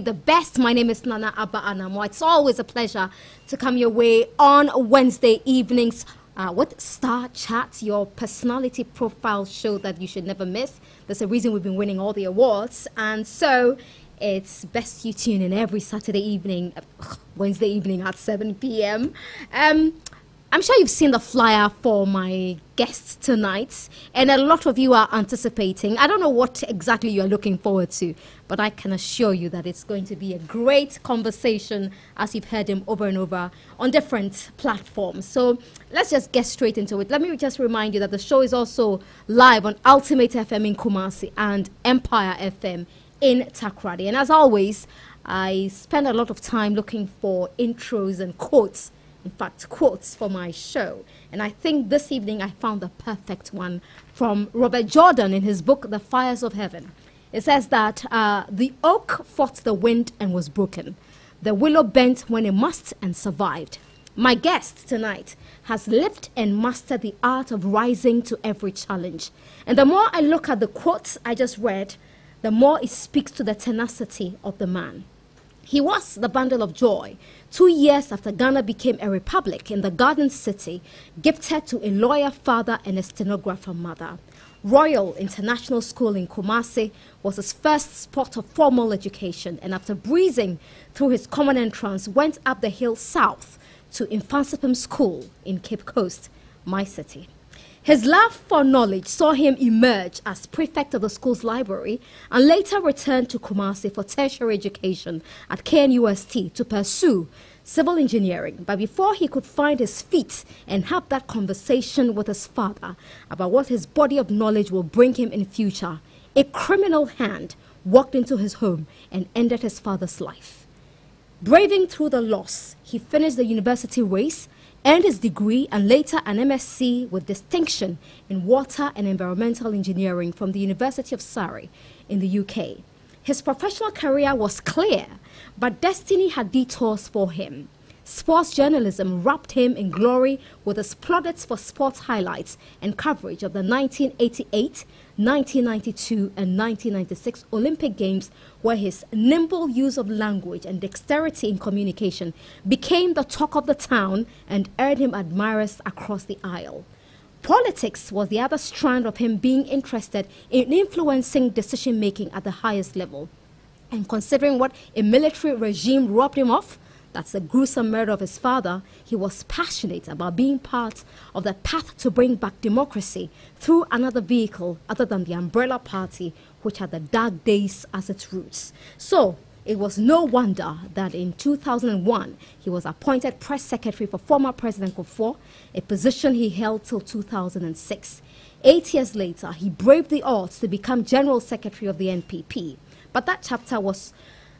the best. My name is Nana Aba Anamoah. It's always a pleasure to come your way on Wednesday evenings uh, with Starr Chat, your personality profile show that you should never miss. There's a reason we've been winning all the awards. And so it's best you tune in every Saturday evening, Wednesday evening at 7 p.m. Um, I'm sure you've seen the flyer for my guests tonight, and a lot of you are anticipating. I don't know what exactly you're looking forward to, but I can assure you that it's going to be a great conversation as you've heard him over and over on different platforms. So let's just get straight into it. Let me just remind you that the show is also live on Ultimate FM in Kumasi and Empire FM in Takoradi. And as always, I spend a lot of time looking for intros and quotes in fact, quotes for my show. And I think this evening I found the perfect one from Robert Jordan in his book, The Fires of Heaven. It says that uh, the oak fought the wind and was broken. The willow bent when it must and survived. My guest tonight has lived and mastered the art of rising to every challenge. And the more I look at the quotes I just read, the more it speaks to the tenacity of the man. He was the bundle of joy two years after Ghana became a republic in the Garden City, gifted to a lawyer father and a stenographer mother. Royal International School in Kumasi was his first spot of formal education, and after breezing through his common entrance, went up the hill south to Mfantsipim School in Cape Coast, my city. His love for knowledge saw him emerge as prefect of the school's library and later returned to Kumasi for tertiary education at KNUST to pursue civil engineering. But before he could find his feet and have that conversation with his father about what his body of knowledge will bring him in future, a criminal hand walked into his home and ended his father's life. Braving through the loss, he finished the university race earned his degree and later an MSc with distinction in water and environmental engineering from the University of Surrey in the UK. His professional career was clear, but destiny had detours for him. Sports journalism wrapped him in glory with his plaudits for sports highlights and coverage of the 1988, 1992, and 1996 Olympic Games, where his nimble use of language and dexterity in communication became the talk of the town and earned him admirers across the aisle. Politics was the other strand of him being interested in influencing decision making at the highest level. And considering what a military regime robbed him of, that's the gruesome murder of his father, he was passionate about being part of the path to bring back democracy through another vehicle other than the umbrella party, which had the dark days as its roots. So, it was no wonder that in 2001 he was appointed press secretary for former President Kufuor, a position he held till 2006. Eight years later, he braved the odds to become general secretary of the NPP. But that chapter was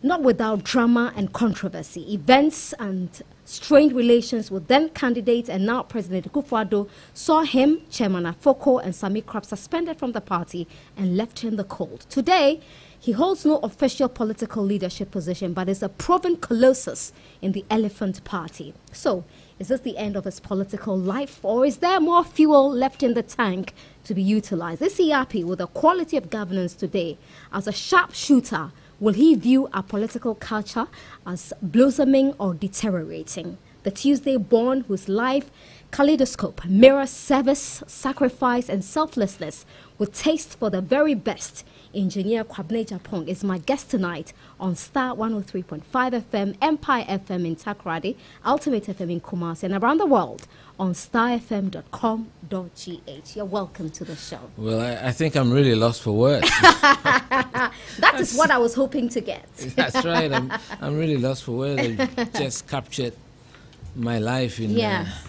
not without drama and controversy. Events and strained relations with then candidate and now President Kufuor saw him, Chairman Afoko, and Sammy Crabbe suspended from the party and left in the cold. Today, he holds no official political leadership position, but is a proven colossus in the Elephant Party. So, is this the end of his political life, or is there more fuel left in the tank to be utilized? Is he happy with the quality of governance today as a sharpshooter? Will he view our political culture as blossoming or deteriorating? The Tuesday born whose life kaleidoscope mirrors service, sacrifice, and selflessness with taste for the very best. Engineer Kwabena Agyepong is my guest tonight on Starr 103.5 FM, Empire FM in Takoradi, Ultimate FM in Kumasi, and around the world on starrfm.com.gh. You're welcome to the show. Well, I, I think I'm really lost for words. that is what I was hoping to get. That's right. I'm, I'm really lost for words. I've just captured my life in. Yes. Uh,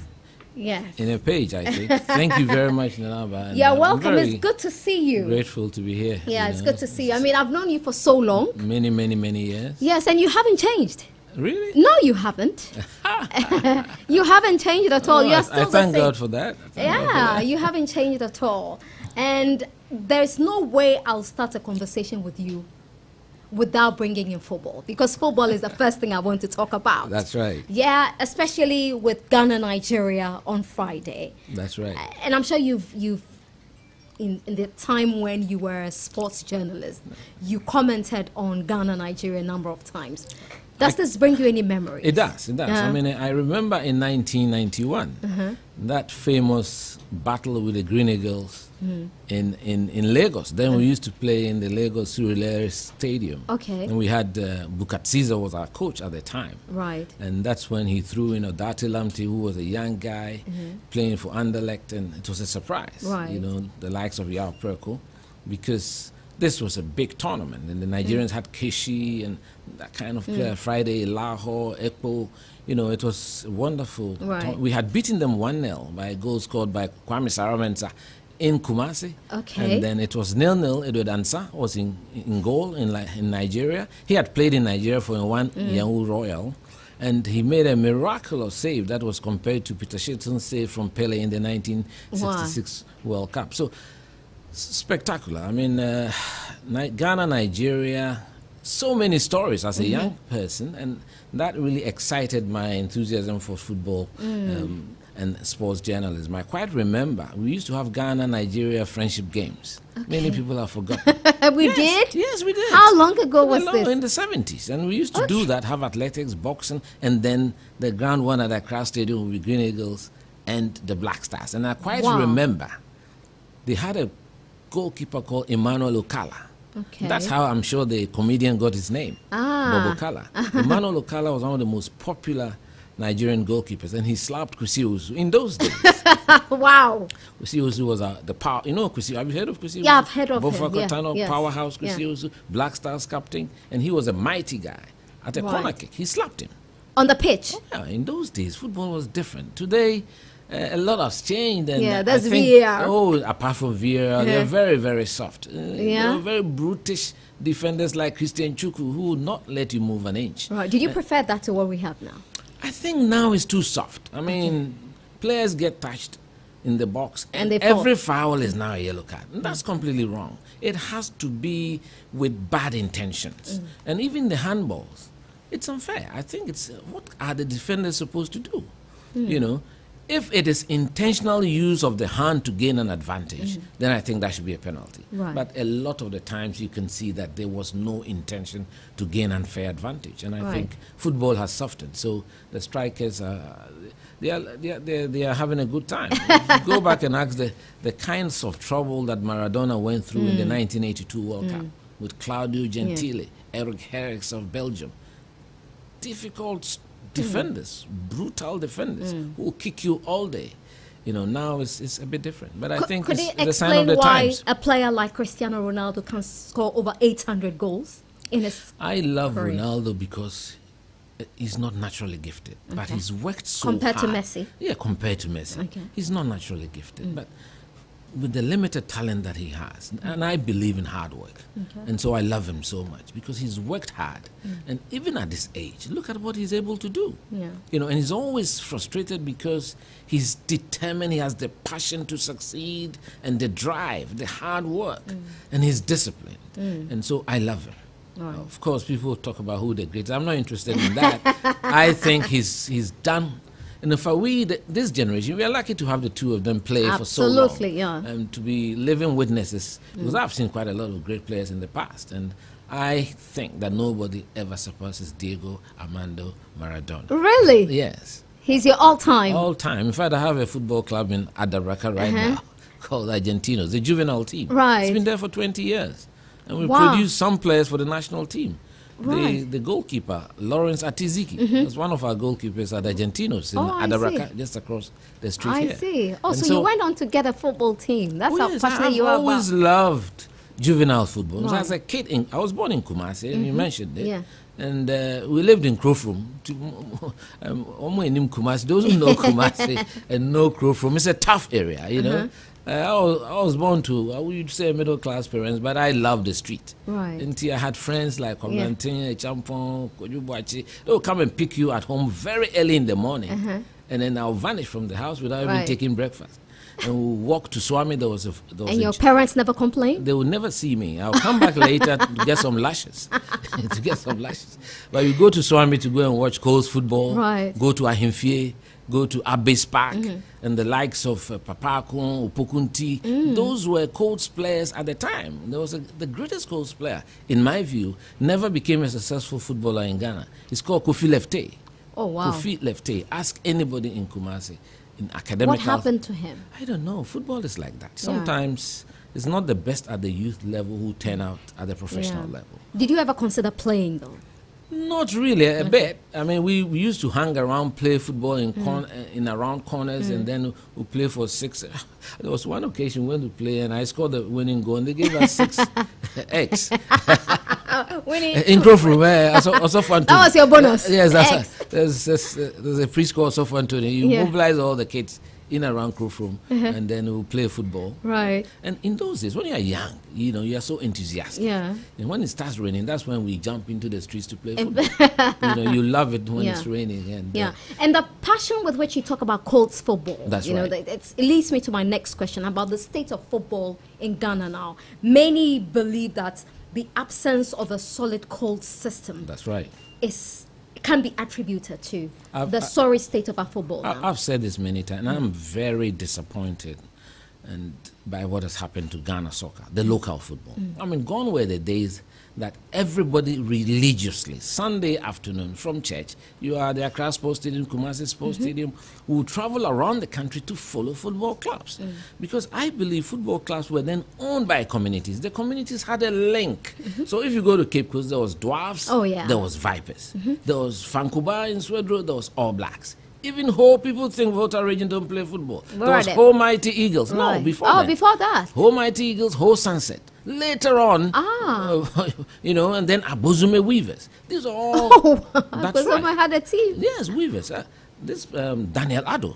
Yes. In a page, I think. Thank you very much, Nanaba. You're uh, welcome. It's good to see you. Grateful to be here. Yeah, it's know. good to see you. I mean, I've known you for so long. Many, many, many years. Yes, and you haven't changed. Really? No, you haven't. you haven't changed at all. Oh, You're still I thank the same. God for that. Yeah, for that. you haven't changed at all. And there's no way I'll start a conversation with you without bringing in football because football is the first thing I want to talk about. That's right. Yeah, especially with Ghana Nigeria on Friday. That's right. And I'm sure you've you've in, in the time when you were a sports journalist, you commented on Ghana Nigeria a number of times. Does this bring you any memories? It does. It does. Yeah. I mean, I remember in 1991 Uh-huh. that famous battle with the Green Eagles Hmm. in, in, in Lagos. Then we used to play in the Lagos Surulere Stadium. Okay. And we had uh, was our coach at the time. Right. And that's when he threw in Odartey Lamptey, who was a young guy playing for Anderlecht, and it was a surprise. Mm-hmm. Right. You know, the likes of Yaw Preko, because this was a big tournament, and the Nigerians had Keshi and that kind of player, mm. Friday, Lahore, Ekpo. You know, it was wonderful. Right. We had beaten them 1 0 by a goal scored by Kwame Saramensa in Kumasi. Okay. And then it was nil nil. Edward Ansah was in, in goal in, in Nigeria. He had played in Nigeria for one Yahoo mm. Royal. And he made a miraculous save that was compared to Peter Shilton's save from Pele in the 1966 World Cup. So spectacular. I mean, uh, Ghana, Nigeria, so many stories as a young person, and that really excited my enthusiasm for football um, and sports journalism. I quite remember we used to have Ghana, Nigeria friendship games. Many people have forgotten. we did? Yes, we did. How long ago was no, this? In the 70s. And we used to do that, have athletics, boxing, and then the ground one at Accra Stadium would be Green Eagles and the Black Stars. And I quite Wow. remember they had a goalkeeper called Emmanuel Okala. Okay. That's how I'm sure the comedian got his name. Ah. Bob Okala. Emmanuel Okala was one of the most popular Nigerian goalkeepers, and he slapped Kwesi Ozu in those days. wow. Kwesi Ozu was uh, the power. You know Kwesi. Have you heard of Kwesi? Yeah, I've heard of Bofa him, yeah, Kotano, yes, powerhouse Kwesi yeah. Black Stars captain, and he was a mighty guy. At a Right. corner kick, he slapped him. On the pitch? Yeah, in those days, football was different. Today, uh, a lot has changed. And Yeah, I that's think, VAR. Oh, apart from VAR, Yeah. they're very, very soft. Uh, Yeah. They're very brutish defenders like Christian Chukwu, who will not let you move an inch. Right. Did you prefer that to what we have now? I think now it's too soft. I mean, players get touched in the box, And and, every foul is now a yellow card. And that's completely wrong. It has to be with bad intentions. And even the handballs, it's unfair. I think it's uh, what are the defenders supposed to do? You know, if it is intentional use of the hand to gain an advantage, mm-hmm. then I think that should be a penalty. Right. But a lot of the times you can see that there was no intention to gain unfair advantage. And I Right. think football has softened. So the strikers are they are, they are, they are, they are having a good time. Go back and ask the, the kinds of trouble that Maradona went through in the mm. 1982 World mm. Cup with Claudio Gentile, Eric Gerets of Belgium. Difficult defenders, brutal defenders who kick you all day. You know, now it's, it's a bit different. But I think could it's the sign explain of the why times. a player like Cristiano Ronaldo can score over 800 goals in his I love Correct. Ronaldo because he's not naturally gifted, but he's worked so Compared to hard. Messi? Yeah, compared to Messi, Okay. Mm. he's not naturally gifted, but with the limited talent that he has, and I believe in hard work, and so I love him so much because he's worked hard, and even at this age, look at what he's able to do. Mm. Yeah. You know, and he's always frustrated because he's determined, he has the passion to succeed, and the drive, the hard work, Mm. and he's disciplined, and so I love him. Right. Of course, people talk about who the greatest. I'm not interested in that. I think he's he's done. And if we, the, this generation, we are lucky to have the two of them play for so long. Absolutely, yeah. And to be living witnesses, because I've seen quite a lot of great players in the past, and I think that nobody ever surpasses Diego Armando Maradona. Really? Yes, He's your all-time. all time. In fact, I have a football club in Adabraka right Uh-huh. now called Argentinos, the juvenile team. Right. It's been there for 20 years. And we Wow. produce some players for the national team. The, Right. Mm-hmm. the goalkeeper, Lawrence Ati-Zigi, was one of our goalkeepers at Argentinos in Oh, see. just across the street I here. see. Oh, And so, you went on to get a football team. That's Oh, how yes, passionate I've you are I always about. loved juvenile football. So as a kid, in, I was born in Kumasi, and you mentioned it. Yeah. And uh, we lived in. To- Um, Kumasi. Those who know Kumasi and know Krofrum, it's a tough area, you know. Uh, I, was, I was born to, I would say, middle class parents, but I loved the street. Right. Until I had friends like Komlantin, Champon, Kojubuachi. They would come and pick you at home very early in the morning. And then I'll vanish from the house without even Uh-huh. Taking breakfast. And we walk to Swami. There was a, there was And a your ch- parents never complained? they will never see me. I'll come back later to get some lashes. to get some lashes. But you go to Swami to go and watch Colts football. Right. Go to Ahimfie go to Abbey's Park and the likes of uh, Papakun, Upukunti. Those were Colts players at the time. There was a, the greatest Colts player, in my view, never became a successful footballer in Ghana. It's called Kofi Lefte. Oh, wow. Kofi Lefte. Ask anybody in Kumasi, in academic. What happened to him? I don't know. Football is like that. Sometimes it's not the best at the youth level who turn out at the professional Yeah. level. Did you ever consider playing though? Not really, a bit. I mean, we, we used to hang around, play football in corn, uh, in around corners, and then we play for six. There was one occasion we went to play, and I scored the winning goal, and they gave us six X winning in Crowford. eh, also, also fun. That was your bonus. Yes, that's a, there's, there's, uh, there's a preschool also fun to You Yeah. mobilize all the kids in around Crowford, and then we play football. Right. And in those days, when you are young, you know, you are so enthusiastic. Yeah. And when it starts raining, that's when we jump into the streets to play football. you know, you love it when it's raining. And, uh, Yeah, and the passion with which you talk about Colts football. That's you know, right. that- it's, it leads me to my next question about the state of football in Ghana now. Many believe that the absence of a solid Colts system that's right. is can be attributed to I've- the sorry state of our football I, I've said this many times, and I'm very disappointed and by what has happened to Ghana soccer, the local football. Mm. I mean, gone were the days that everybody religiously, Sunday afternoon from church, you are the Accra Sports Stadium, Kumasi Sports mm-hmm. Stadium, will travel around the country to follow football clubs. Mm. Because I believe football clubs were then owned by communities. The communities had a link. Mm-hmm. So if you go to Cape Coast, there was Dwarfs, Oh, yeah. there was Vipers, mm-hmm. there was Fankuba in Swedru, there was All Blacks. Even whole people think Volta region don't play football. Where there was Ho Mighty Eagles. No, Right. before Oh, then. before that. Ho Mighty Eagles, whole Sunset. Later on, Ah. uh, you know, and then Abuzume Weavers. These are all. Oh, that's right. Had a team. Yes, Weavers. Uh, this um, Daniel Addo.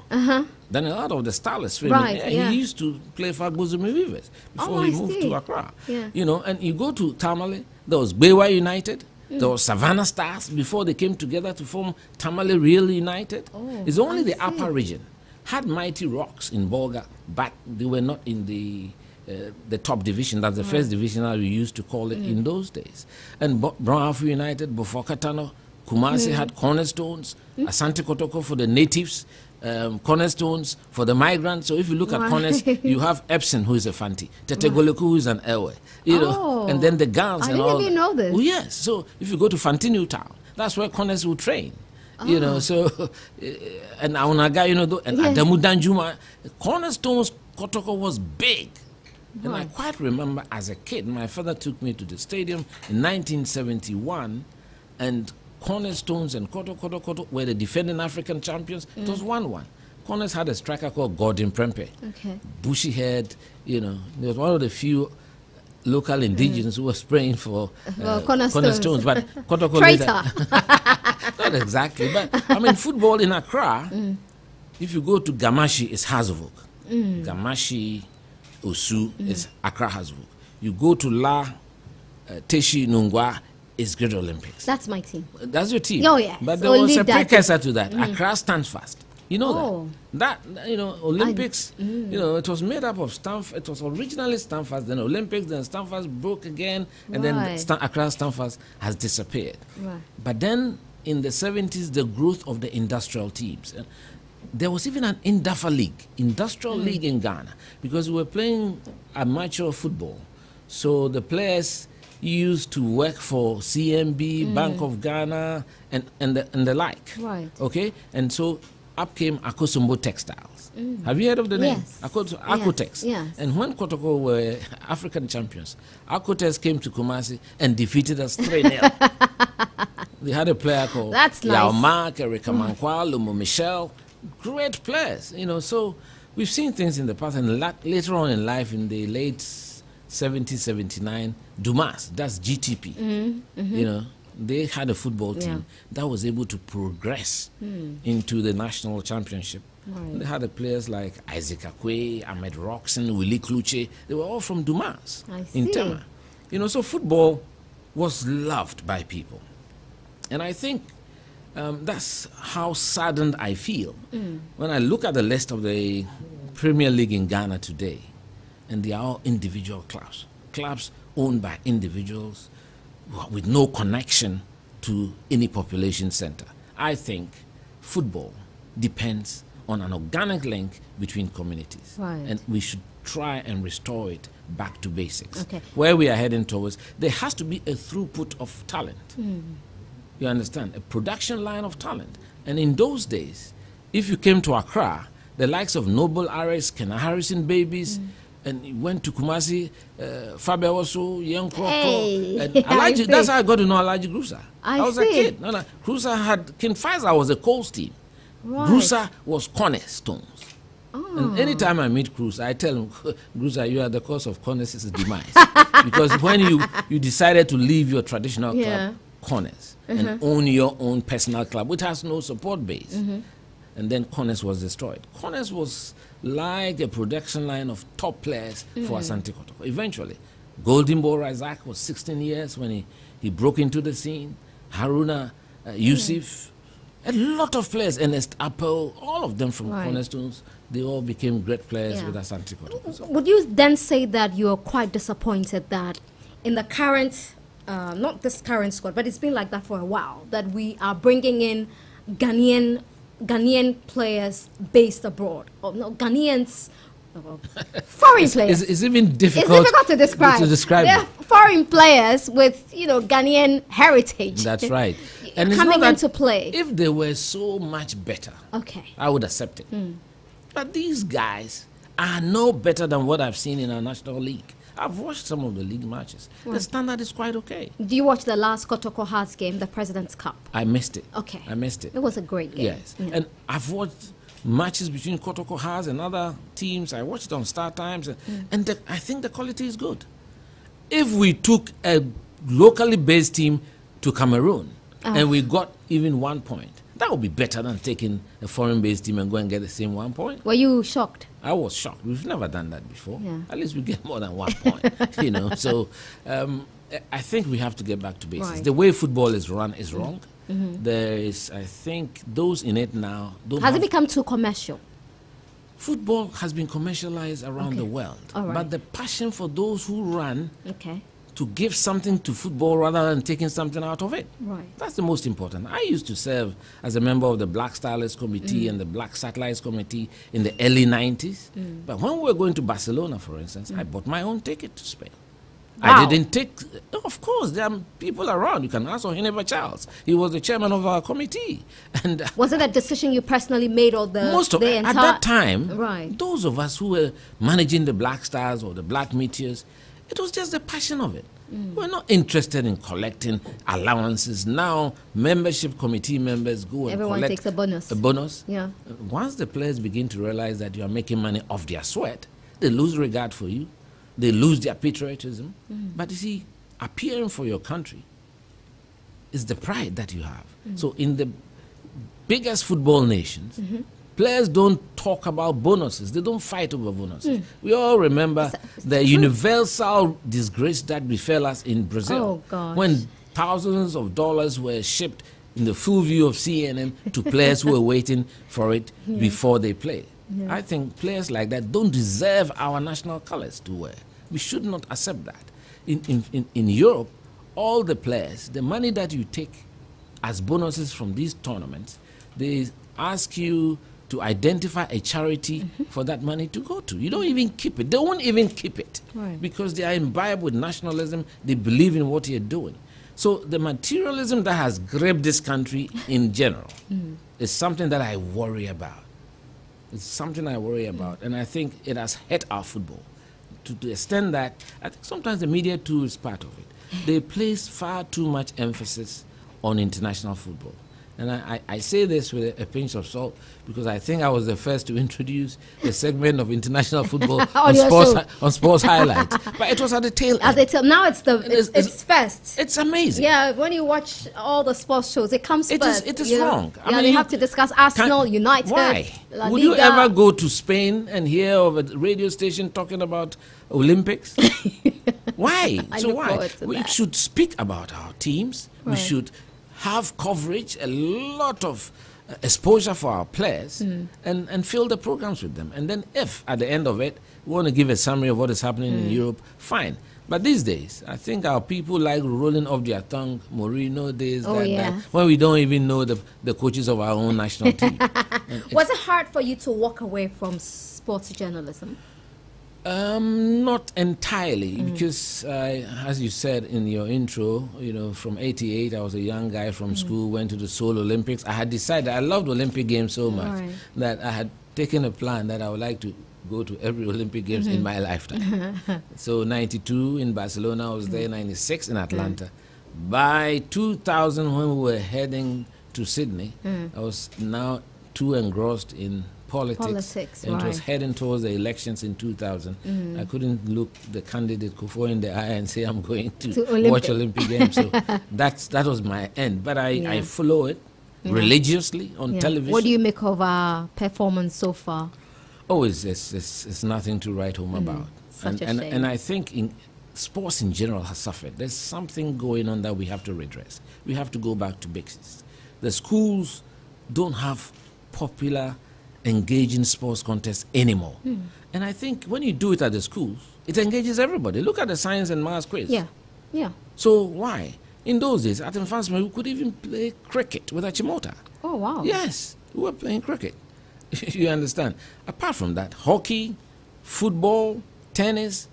Daniel Addo of the Starless. Uh-huh. Right, yeah, yeah. He used to play for Abuzume Weavers before Oh, he I moved see. to Accra. Yeah. You know, and you go to Tamale, there was Bewa United. There was Savannah Stars before they came together to form Tamale Real United. Oh, it's only I the see. upper region had mighty rocks in Bolga, but they were not in the uh, the top division. That's the first division that we used to call it Mm. in those days. And Bo- Brown United, Bofokatano, Kumasi Mm. had cornerstones, Asante Kotoko for the natives, um, cornerstones for the migrants. So if you look at corners, you have Epson, who is a Fanti, Tetegoleku, who is an Ewe, you know, Oh. and then the Gans I and didn't even know this. Oh, yes. So if you go to Fantinu Town, that's where corners will train. You know, so uh, and Aunaga, you know, and Ah. Yeah. Adamu Danjuma, Cornerstones Kotoko was big. And I quite remember as a kid, my father took me to the stadium in 1971, and Cornerstones and Koto Koto Koto were the defending African champions. It Mm. was 1 1. Corners had a striker called Gordon Prempe Okay. bushy head, you know. He was one of the few local indigenous who was praying for uh, Well, cornerstones. But Koto Traitor. later- not exactly, but I mean, football in Accra, Mm. if you go to Gamashi, it's Hearts of Oak. Mm. Gamashi, Osu is Accra Hearts of Oak. You go to La uh, Teshie Nungua, it's Great Olympics. That's my team. That's your team. Oh, yeah. But there Only was a precursor to that. Accra stands fast. You know Oh. that. That you know Olympics. You know it was made up of Stanford. It was originally Stanford, then Olympics, then Stanford broke again, and then Right. Stan- Accra Stanford has disappeared. Right. But then in the 70s, the growth of the industrial teams. There was even an Indafa League, industrial Mm. league in Ghana, because we were playing amateur football. So the players used to work for CMB, Bank of Ghana, and, and, the, and the like. Mm. Right. Okay? And so up came Akosombo Textiles. Have you heard of the name? Mm. Yes. Akos- Yes, Acotex. yes. And when Kotoko were African champions, Acotex came to Kumasi and defeated us 3 0. they had a player called That's nice. Yao Mark, Erika Mankwa, Lumo Michel. Great players, you know. So we've seen things in the past, and later on in life, in the late 70s, 79, Dumas, that's GTP, you know. They had a football team Mm-hmm, Yeah. that was able to progress into the national championship. Right. They had the players like Isaac Akwe, Ahmed Roxon, Willie Kluche. They were all from Dumas in. Tema. You know, so football was loved by people. And I think um, that's how saddened I feel Mm. when I look at the list of the Premier League in Ghana today, and they are all individual clubs, clubs owned by individuals with no connection to any population center. I think football depends on an organic link between communities. Right. And we should try and restore it back to basics. Okay. Where we are heading towards, there has to be a throughput of talent. Hmm. You understand? A production line of talent. And in those days, if you came to Accra, the likes of Noble Aris, Ken Harrison Babies, Hmm. And he went to Kumasi, uh, Fabio also, Young Kroko, Hey, and Alaji, that's how I got to know Alhaji Grunsah. I was a kid. No, no. Grusa had, King Faisal was a Colts team. Right. Grusa was cornerstones. Oh. And anytime I meet Cruz, I tell him, Grusa, you are the cause of Corners' demise. because when you, you decided to leave your traditional Yeah. Uh-huh. club, Corners, and own your own personal club, which has no support base, Mm-hmm. And then Corners was destroyed. Corners was like a production line of top players Mm-hmm. for Asante Kotoko. Eventually, Golden Boy Razak was 16 years when he, he broke into the scene. Haruna uh, Yusuf, a lot of players, Ernest Apple, all of them from Right. Cornerstones, they all became great players Yeah. with Asante Kotoko. So Would you then say that you're quite disappointed that in the current, uh, not this current squad, but it's been like that for a while, that we are bringing in Ghanaian Ghanaian players based abroad, or no Ghanaians, foreign players. it's, it's even It's difficult, difficult to describe. To describe They're foreign players with you know Ghanaian heritage. That's right. And coming into play. If they were so much better, okay. I would accept it. Hmm. But these guys are no better than what I've seen in our national league. I've watched some of the league matches. The standard is quite okay. Do you watch the last Kotoko Hearts game, the President's Cup? I missed it. Okay. I missed it. It was a great game. Yes. Yeah. And I've watched matches between Kotoko Hearts and other teams. I watched it on Star Times, and, Hmm. and the, I think the quality is good. If we took a locally based team to Cameroon Ah. and we got even one point, that would be better than taking a foreign based team and go and get the same one point. Were you shocked? I was shocked. We've never done that before. Yeah. At least we get more than one point, you know. So um, I- think we have to get back to basics. Right. Mm-hmm. The way football is run is wrong. There is, I think, those in it now don't Has it become too commercial? football has been commercialized around the world. All right. But the passion for those who run Okay. To give something to football rather than taking something out of it. Right. That's the most important. I used to serve as a member of the Black Stylers Committee and the Black Satellites Committee in the early 90s. But when we were going to Barcelona, for instance, I bought my own ticket to Spain. I didn't take, of course, there are people around. You can ask Ohineba Charles. He was the chairman of our committee. And uh, Was it a decision you personally made or the most of the at that time, Right. those of us who were managing the Black Stars or the Black Meteors, it was just the passion of it. Mm. We're not interested in collecting allowances. Now, membership committee members go and Everyone collect takes a bonus. A bonus. Yeah. Once the players begin to realize that you are making money off their sweat, they lose regard for you. They lose their patriotism. Mm. But you see, appearing for your country is the pride that you have. Mm. So in the biggest football nations, players don't talk about bonuses. They don't fight over bonuses. We all remember the universal disgrace that befell us in Brazil Oh, when thousands of dollars were shipped in the full view of CNN to players who were waiting for it before they play. I think players like that don't deserve our national colors to wear. We should not accept that. In, in, in, in Europe, all the players, the money that you take as bonuses from these tournaments, they ask you to identify a charity for that money to go to. You don't even keep it. They won't even keep it Right. because they are imbibed with nationalism. They believe in what you're doing. So the materialism that has gripped this country in general mm. is something that I worry about. It's something I worry about, and I think it has hurt our football to the extent that I think sometimes the media too is part of it. They place far too much emphasis on international football. And I, I, I say this with a, pinch of salt because I think I was the first to introduce the segment of international football oh, on, sports, hi- on sports highlights. But it was at the tail As end. they tell now, it's the it's, is- it's, it's- first. It's amazing. Yeah, when you watch all the sports shows, it comes It is- first. it is you know? wrong. I yeah, mean, you have to discuss Can- Arsenal, United, Why? La Would you ever go to Spain and hear of a radio station talking about Olympics? why? I so why? We that. should speak about our teams. We should have coverage, a lot of uh, exposure for our players, Hmm. and, and fill the programs with them. And then, if at the end of it, we want to give a summary of what is happening Hmm. in Europe, fine. But these days, I think our people like rolling off their tongue, Mourinho days, Oh, that, yeah. that, when we don't even know the, the coaches of our own national team. Was it hard for you to walk away from sports journalism? Um, not entirely, mm-hmm. because uh, as you said in your intro, you know, from '88, I was a young guy from mm-hmm. school, went to the Seoul Olympics. I had decided I loved Olympic Games so much Right. that I had taken a plan that I would like to go to every Olympic Games in mm-hmm. my lifetime. so '92 in Barcelona, I was there. '96 in Atlanta. By 2000, when we were heading to Sydney, I was now too engrossed in politics, Politics, and it was heading towards the elections in 2000. Mm. I couldn't look the candidate Kufuor in the eye and say I'm going to, To Olympic. watch Olympic Games. So that's that was my end. But I, I follow it religiously on Yeah. television. What do you make of our performance so far? Oh, it's, it's, it's, it's nothing to write home about. Mm. Such and, a and, shame. and I think in sports in general has suffered. There's something going on that we have to redress. We have to go back to basics. The schools don't have popular, engaging sports contests anymore. Hmm. And I think when you do it at the schools, it engages everybody. Look at the science and maths quiz. Yeah, yeah. So why? In those days, at Mfantsipim, we could even play cricket with Achimota. Oh wow. Yes, we were playing cricket. you understand? Apart from that, hockey, football, tennis,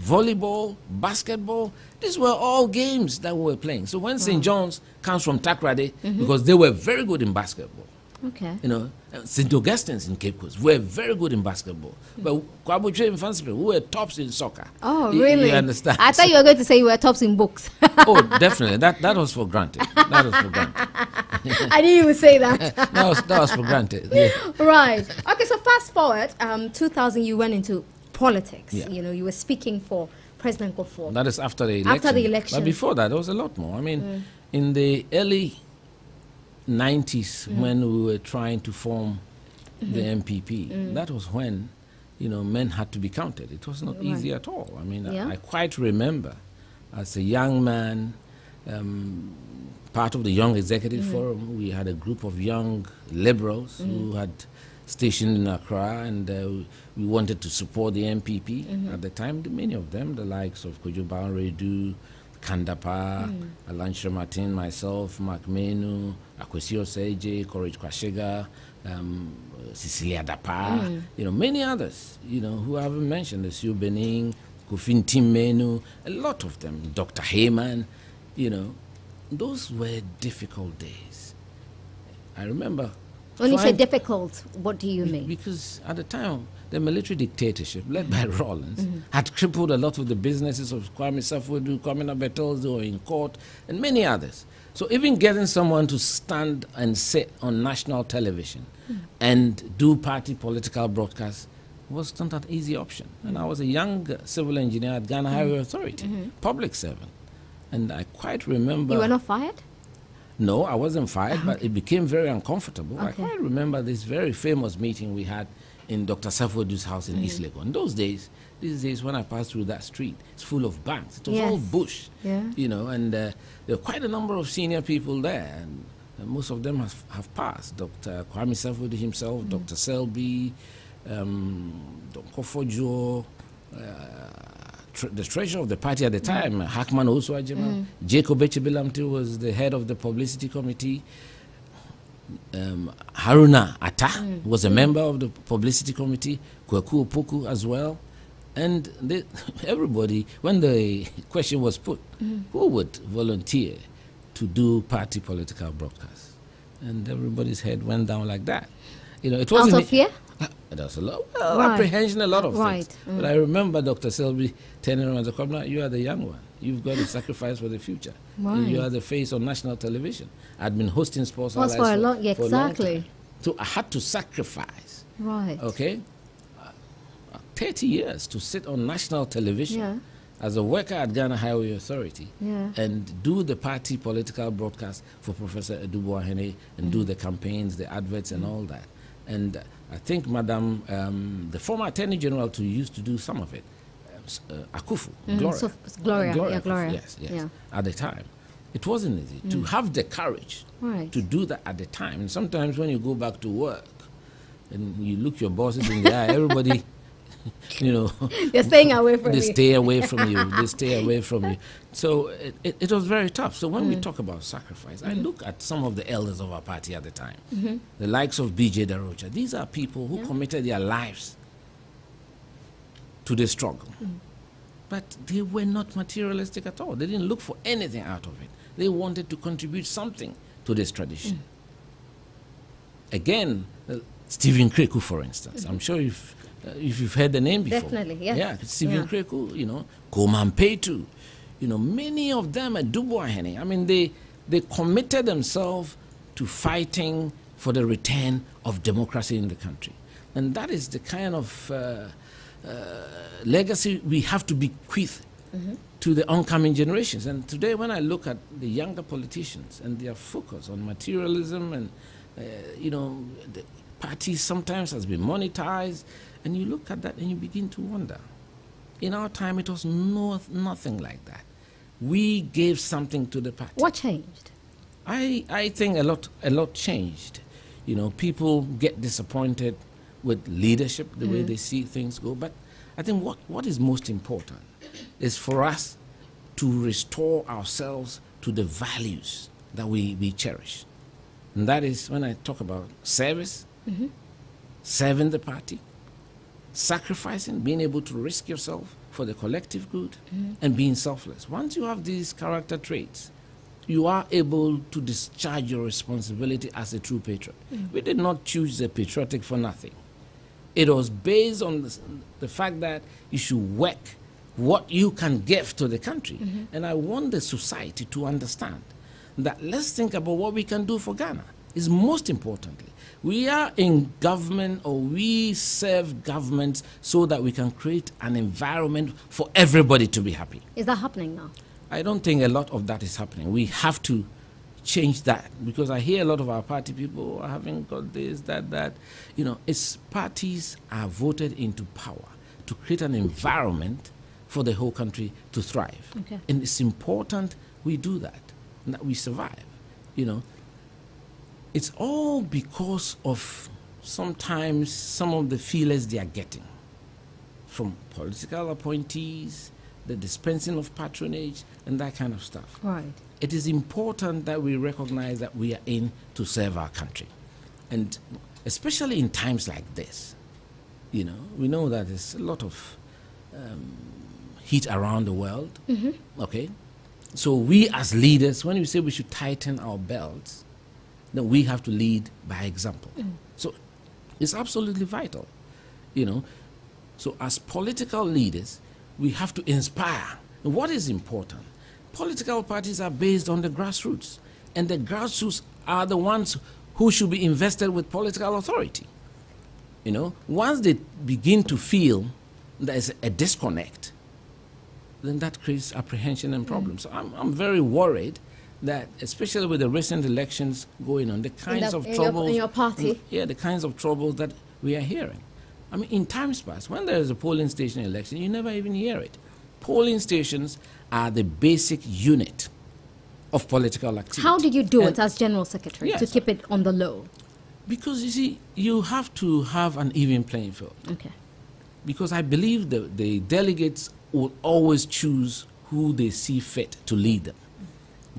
volleyball, basketball, these were all games that we were playing. So when St. John's comes from Takoradi, because they were very good in basketball, Okay. you know, uh, St. Augustine's in Cape Coast were very good in basketball. But Kwabuche and Fancy, we were tops in soccer. Oh You- really? You understand? I thought you were going to say you were tops in books. oh, definitely. That, that was for granted. That was for granted. I didn't even say that. That was, that was for granted. Yeah. right. Okay, so fast forward, um, 2000, you went into politics. Yeah. You know, you were speaking for President Kufuor. That is after the election. After the election. But before that, there was a lot more. I mean, in the early 90s, mm. when we were trying to form the mm-hmm. NPP, mm. that was when, you know, men had to be counted. It was not easy at all. I mean, I- Yeah. I, quite remember as a young man, um, part of the Young Executive mm. Forum, we had a group of young liberals who had stationed in Accra, and uh, we wanted to support the NPP mm-hmm. at the time. Many of them, the likes of Kojo Redu, Kandapa, Alan Martin, myself, Mark Menu, Akwesi Oseje, Courage Kwashega, um, Cecilia Dapaah, you know, many others, you know, who I haven't mentioned, the Sue Bening, Kufin Tim Menu, a lot of them, Dr. Heyman, you know, those were difficult days. I remember. when you say difficult, what do you mean? because at the time, the military dictatorship led by Rawlings Mm-hmm. had crippled a lot of the businesses of Kwame Safo-Adu, Kwame Nabetozo in court, and many others. So even getting someone to stand and sit on national television Mm. and do party political broadcasts was not an easy option. And I was a young civil engineer at Ghana Mm. Highway Authority, public servant. And I quite remember... Mm-hmm. You were not fired? No, I wasn't fired, but it became very uncomfortable. I quite remember this very famous meeting we had in Dr. Safo-Adu's house in East Legon. Those days, these days when I passed through that street, it's full of banks. It was all bush, Yeah. you know, and uh, there were quite a number of senior people there, and most of them have, have passed. Dr. Kwame Safo-Adu himself, Dr. Selby, um, Dr. Kofojo, uh, tre- the treasurer of the party at the time, Hackman Oswajima, Jacob Echebilamti was the head of the publicity committee. Um, Haruna Atta was a member of the publicity committee, Kweku Opoku as well. And they, everybody, when the question was put, who would volunteer to do party political broadcasts? And everybody's head went down like that. You know, it wasn't of fear? uh, was a lot well, Right. apprehension, a lot of Right, things. But I remember Dr. Selby turning around and saying, you are the young one. You've got to sacrifice for the future. Right. You are the face on national television. I'd been hosting sports Was highlights for a long- yeah, for a long time. So I had to sacrifice, Right. okay, 30 years to sit on national television Yeah. as a worker at Ghana Highway Authority Yeah. and do the party political broadcast for Professor Adu Boahen and Mm. do the campaigns, the adverts, and all that. And I think, Madam, um, the former Attorney General too used to do some of it. Um, Uh, Akuffo, Gloria. Mm, so- Gloria, yeah, Akuffo, Gloria, Yes, yes. yeah. Mm. At the time, it wasn't easy to have the courage Right. to do that at the time. And sometimes when you go back to work and you look your bosses in the eye, everybody you know, they're staying away from they you. stay away from you. They stay away from you. So it, it, it was very tough. So when we mm. talk about sacrifice, I mm-hmm. look at some of the elders of our party at the time, mm-hmm. the likes of B.J. da Rocha. These are people who committed their lives to the struggle. Mm. But they were not materialistic at all. They didn't look for anything out of it. They wanted to contribute something to this tradition. Mm. Again, uh, Stephen Kreku, for instance. Mm-hmm. I'm sure if, uh, if you've heard the name before. Definitely, yes. Yeah, Stephen Yeah. Kreku, you know, Koman Petu, you know, many of them at Dubois Henning. I mean, they, they committed themselves to fighting for the return of democracy in the country. And that is the kind of uh, uh, legacy we have to bequeath to the oncoming generations. And today, when I look at the younger politicians and their focus on materialism and, uh, you know, the party sometimes has been monetized, and you look at that and you begin to wonder. In our time, it was no, nothing like that. We gave something to the party. What changed? I, I think a lot a lot changed. You know, people get disappointed with leadership, the way mm. they see things go. But I think what, what is most important is for us to restore ourselves to the values that we, we cherish. And that is when I talk about service, mm-hmm. serving the party, sacrificing, being able to risk yourself for the collective good, mm-hmm. and being selfless. Once you have these character traits, you are able to discharge your responsibility as a true patriot. Mm-hmm. We did not choose the patriotic for nothing. It was based on the, the fact that you should work what you can give to the country. Mm-hmm. And I want the society to understand that let's think about what we can do for Ghana. Is most importantly, we are in government or we serve governments so that we can create an environment for everybody to be happy. Is that happening now? I don't think a lot of that is happening. We have to change that because I hear a lot of our party people "Oh, I haven't got this, that, that. You know, it's parties are voted into power to create an environment for the whole country to thrive. Okay. And it's important we do that, and that we survive. You know, it's all because of sometimes some of the feelers they are getting from political appointees, the dispensing of patronage, and that kind of stuff. Right. It is important that we recognize that we are in to serve our country. And especially in times like this, you know, we know that there's a lot of um, heat around the world. Okay? So we as leaders, when we say we should tighten our belts, we have to lead by example. Mm. So it's absolutely vital, you know. So as political leaders, we have to inspire. And what is important? Political parties are based on the grassroots, and the grassroots are the ones who should be invested with political authority. You know, once they begin to feel there's a disconnect, then that creates apprehension and mm. problems. So I'm, I'm very worried that, especially with the recent elections going on, the kinds that- of in your- in troubles. your party? Mm, yeah, the kinds of troubles that we are hearing. I mean, in times past, when there is a polling station election, you never even hear it. Polling stations are the basic unit of political activity. How did you do And- it as general secretary to keep it on the low? Because you see, you have to have an even playing field. Okay. because I believe the, the delegates will always choose who they see fit to lead them.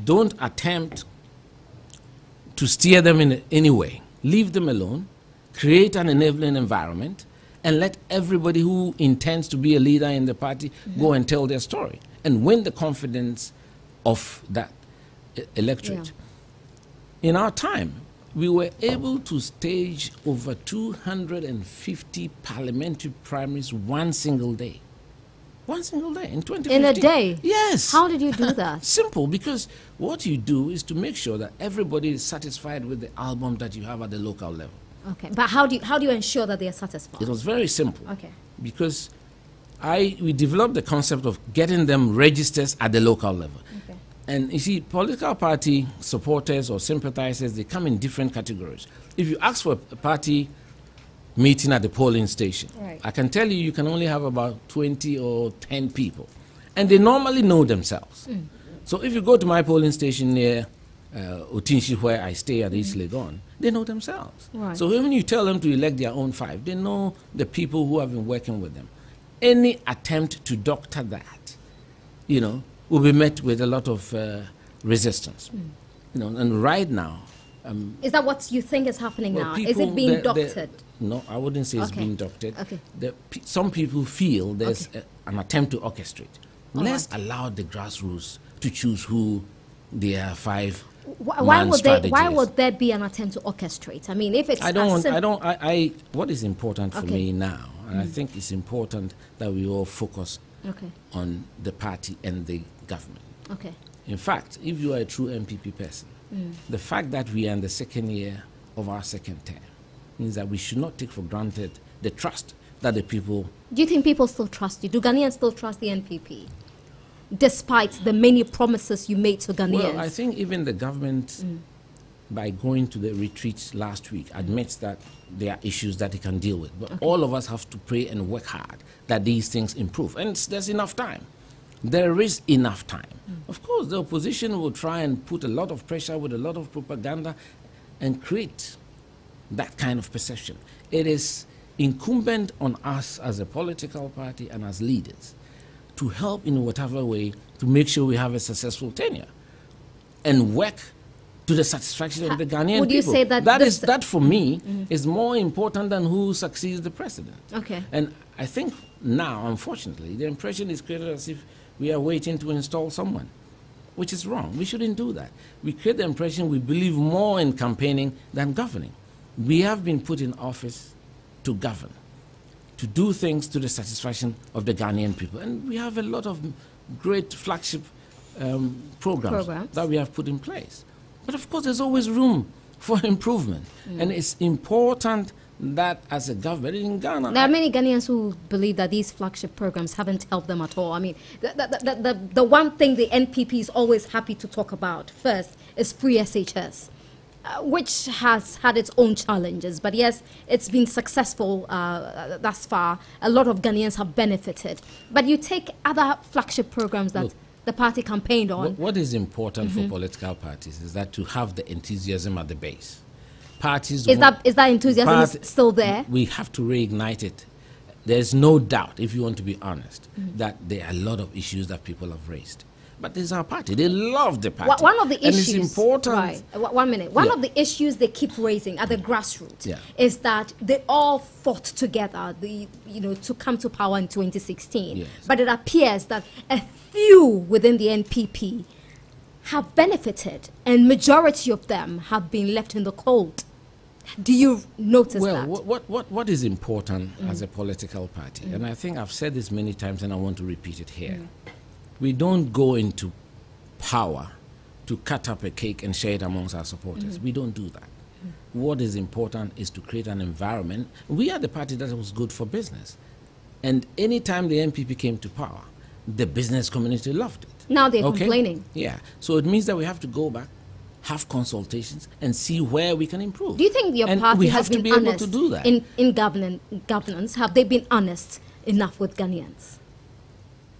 Don't attempt to steer them in any way. Leave them alone, create an enabling environment, and let everybody who intends to be a leader in the party go and tell their story and win the confidence of that electorate. In our time, we were able to stage over 250 parliamentary primaries one single day. One single day in 2015. In a day? Yes. How did you do that? Simple, because what you do is to make sure that everybody is satisfied with the album that you have at the local level. Okay. But how do you, how do you ensure that they are satisfied? It was very simple. Okay. Because I we developed the concept of getting them registers at the local level. Okay. And you see, political party supporters or sympathizers, they come in different categories. If you ask for a party meeting at the polling station, Right. I can tell you you can only have about 20 or 10 people. And they normally know themselves. So if you go to my polling station near uh, Otinshi, where I stay at East Legon, they know themselves. Right. So when you tell them to elect their own five, they know the people who have been working with them. any attempt to doctor that, you know, will be met with a lot of uh, resistance. Mm. You know, and right now, um, is that what you think is happening well, now? is it being the- the- doctored? no, I wouldn't say it's being doctored. Okay. The, some people feel there's Okay. a, an attempt to orchestrate. All Let's right. allow the grassroots to choose who their five. Why, would they? Why would there be an attempt to orchestrate? I mean, if it's I don't want. I don't. I, I. What is important for Okay. me now, and I think it's important that we all focus Okay. on the party and the government. Okay. In fact, if you are a true NPP person, Mm. the fact that we are in the second year of our second term means that we should not take for granted the trust that the people. Do you think people still trust you? Do Ghanaians still trust the NPP, despite the many promises you made to Ghanaians? Well, I think even the government, mm. by going to the retreat last week, admits that there are issues that it can deal with. But all of us have to pray and work hard that these things improve. And there's enough time. There is enough time. Of course, the opposition will try and put a lot of pressure with a lot of propaganda and create that kind of perception. It is incumbent on us as a political party and as leaders to help in whatever way to make sure we have a successful tenure and work to the satisfaction of the Ghanaian would you people. say that that is that for me mm-hmm. is more important than who succeeds the president. Okay. And I think now, unfortunately, the impression is created as if we are waiting to install someone, which is wrong. We shouldn't do that. We create the impression we believe more in campaigning than governing. We have been put in office to govern, to do things to the satisfaction of the Ghanaian people. And we have a lot of great flagship um, programs, Programs. that we have put in place. But of course, there's always room for improvement. And it's important that as a government in Ghana, There are many Ghanaians who believe that these flagship programs haven't helped them at all. I mean, the, the, the, the, the one thing the NPP is always happy to talk about first is free SHS, uh, which has had its own challenges. But yes, it's been successful uh, thus far. A lot of Ghanaians have benefited. But you take other flagship programs that the party campaigned on. What, is important Mm-hmm. for political parties is that to have the enthusiasm at the base. Parties is, that, is that enthusiasm part- still there? We have to reignite it. There's no doubt, if you want to be honest, Mm. that there are a lot of issues that people have raised. But there's our party. They love the party. One of the and issues, it's important. right? one- One minute. One Yeah. of the issues they keep raising at the grassroots Yeah. is that they all fought together, the you know, to come to power in 2016. Yes. But it appears that a few within the NPP have benefited, and majority of them have been left in the cold. Do you notice well, that? What, what, what, what is important mm. as Mm. a political party, mm. and I think I've said this many times and I want to repeat it here. Mm. We don't go into power to cut up a cake and share it amongst our supporters. We don't do that. What is important is to create an environment. We are the party that was good for business. And anytime the NPP came to power, the business community loved it. Now they're Okay? complaining. Yeah. So it means that we have to go back, have consultations, and see where we can improve. Do you think your and party we has have to be honest able to do that. in in governance? Governance have they been honest enough with Ghanaians?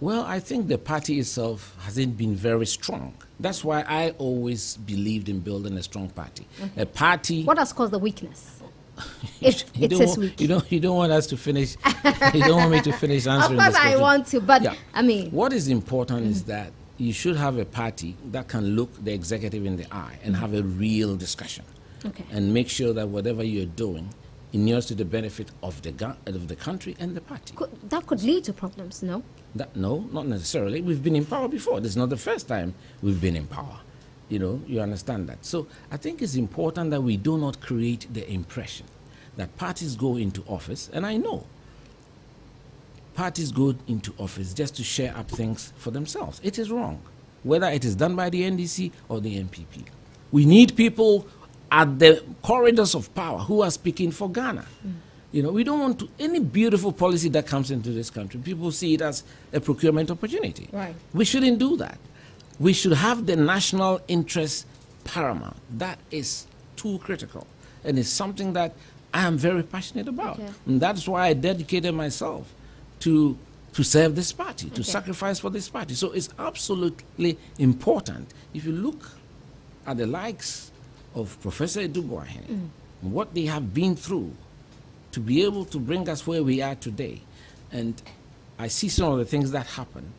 Well, I think the party itself hasn't been very strong. That's why I always believed in building a strong party. A party. What has caused the weakness? If you it don't want, weak. You don't, you don't want us to finish. you don't want me to finish answering. Of course, this I want to, but Yeah. I mean, What is important is mm-hmm. that you should have a party that can look the executive in the eye and have a real discussion. Okay. And make sure that whatever you're doing inures to the benefit of the, of the country and the party. could, that could lead to problems, no? That, no, not necessarily. We've been in power before. This is not the first time we've been in power. You know, you understand that. So I think it's important that we do not create the impression that parties go into office, and I know parties go into office just to share up things for themselves. It is wrong, whether it is done by the NDC or the NPP. We need people at the corridors of power who are speaking for Ghana. Mm. You know, we don't want to any beautiful policy that comes into this country. People see it as a procurement opportunity. Right. We shouldn't do that. We should have the national interest paramount. That is too critical, and it's something that I am very passionate about. Okay. And that's why I dedicated myself to to serve this party, to Okay. sacrifice for this party. So it's absolutely important. If you look at the likes of Professor Adu Boahen, what they have been through to be able to bring us where we are today, and I see some of the things that happen,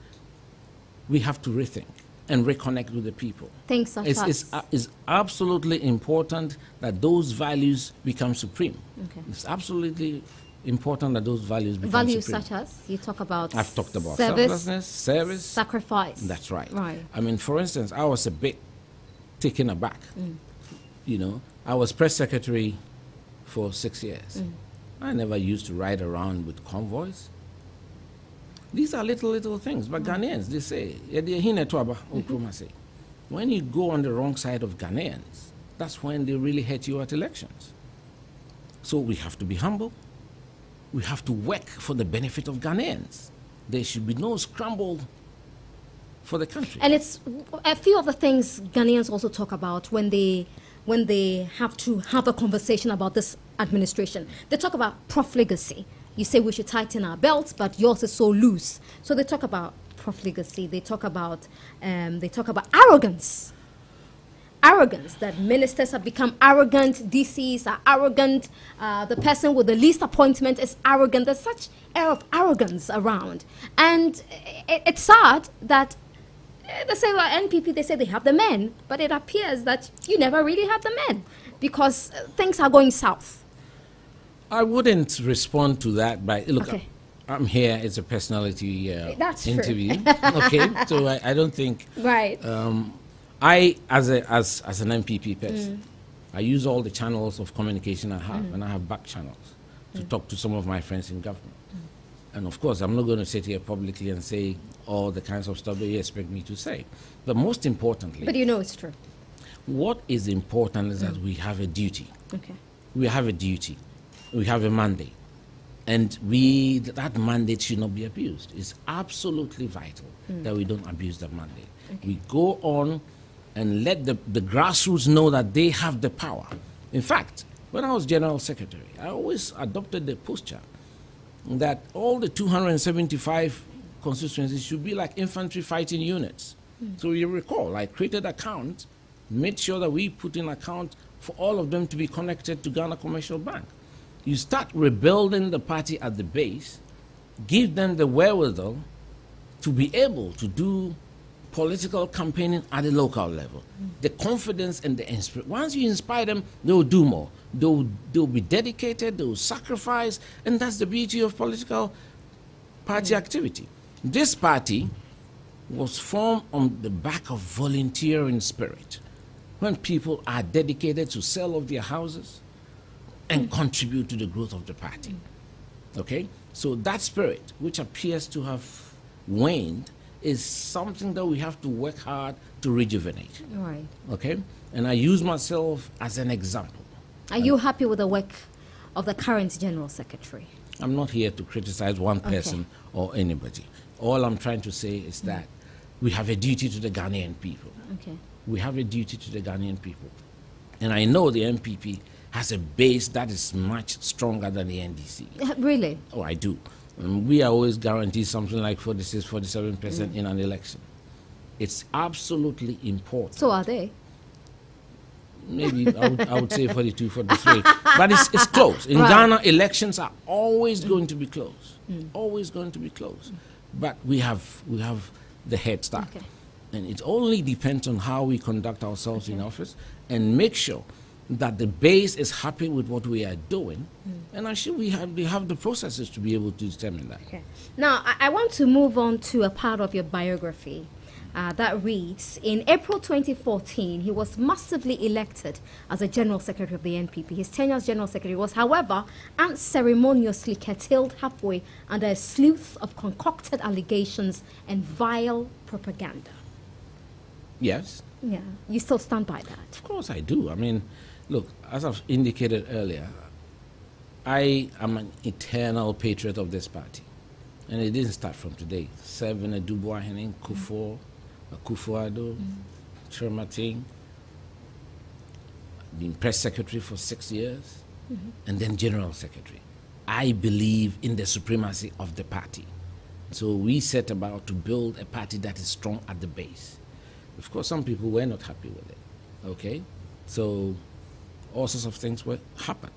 we have to rethink and reconnect with the people. Thanks such It's, it's, uh, it's absolutely important that those values become supreme. Okay. It's absolutely important that those values become values supreme. such as you talk about. I've talked about service, selflessness, service. sacrifice. That's right. Right. I mean, for instance, I was a bit taken aback. Mm. You know, I was press secretary for six years. Mm. I never used to ride around with convoys. These are little, little things. But mm. Ghanaians, they say, "Yɛde ehine to aba," mm-hmm. Nkrumah when you go on the wrong side of Ghanaians, that's when they really hurt you at elections. So we have to be humble. We have to work for the benefit of Ghanaians. There should be no scramble for the country. And it's a few of the things Ghanaians also talk about when they when they have to have a conversation about this administration. They talk about profligacy. You say we should tighten our belts, but yours is so loose. So they talk about profligacy. They talk about um, they talk about arrogance. Arrogance that ministers have become arrogant, DCs are arrogant, uh, the person with the least appointment is arrogant. There's such air of arrogance around, and i it's sad that Eh, they say well, NPP, they say they have the men, but it appears that you never really have the men because uh, things are going south. I wouldn't respond to that by look. Okay. I'm here. It's a personality uh, That's true. interview. okay, so I, I don't think Right. um, I, as a as as an NPP person, Mm. I use all the channels of communication I have, and I have back channels to Mm. talk to some of my friends in government. And of course, I'm not going to sit here publicly and say all the kinds of stuff that you expect me to say. But most importantly, but you know it's true. what is important is Mm. that we have a duty Okay. we have a duty, we have a mandate, and we that mandate should not be abused. It's absolutely vital that we don't abuse that mandate. We go on and let the, the grassroots know that they have the power. In fact, when I was general secretary, I always adopted the posture that all the 275 constituencies should be like infantry fighting units. Hmm. So you recall, I created account, made sure that we put in account for all of them to be connected to Ghana Commercial Bank. You start rebuilding the party at the base, give them the wherewithal to be able to do political campaigning at the local level. The confidence and the inspiration. Once you inspire them, they'll do more. They'll, they'll be dedicated, they'll sacrifice, and that's the beauty of political party mm. activity. This party was formed on the back of volunteering spirit. When people are dedicated to sell off their houses and mm. contribute to the growth of the party. Mm. Okay? So that spirit, which appears to have waned, is something that we have to work hard to rejuvenate. Right. Okay? And I use myself as an example. Are you happy with the work of the current general secretary? I'm not here to criticize one person or anybody. All I'm trying to say is that mm. we have a duty to the Ghanaian people. Okay. We have a duty to the Ghanaian people. And I know the NPP has a base that is much stronger than the NDC. Really? Oh, I do. Um, we are always guaranteed something like 46, 47 percent in an election. It's absolutely important. So are they? Maybe I would, I would say 42, 43. but it's, it's close. In Right. Ghana, elections are always going to be close. Always going to be close. But we have, we have the head start. Okay. And it only depends on how we conduct ourselves in office and make sure that the base is happy with what we are doing. And actually, we have, we have the processes to be able to determine that. Okay. Now, I, I want to move on to a part of your biography uh, that reads In April 2014, he was massively elected as a General Secretary of the NPP. His tenure as General Secretary was, however, unceremoniously curtailed halfway under a sleuth of concocted allegations and vile propaganda. Yes, Yeah, you still stand by that. of course I do. I mean, look, as I've indicated earlier, I am an eternal patriot of this party. And it didn't start from today. Seven Dubois Henning, Kufo, mm. Kufuado, mm. Chermating, been press secretary for six years, mm-hmm. and then general secretary. I believe in the supremacy of the party. So we set about to build a party that is strong at the base. Of course, some people were not happy with it. Okay? So all sorts of things were happened.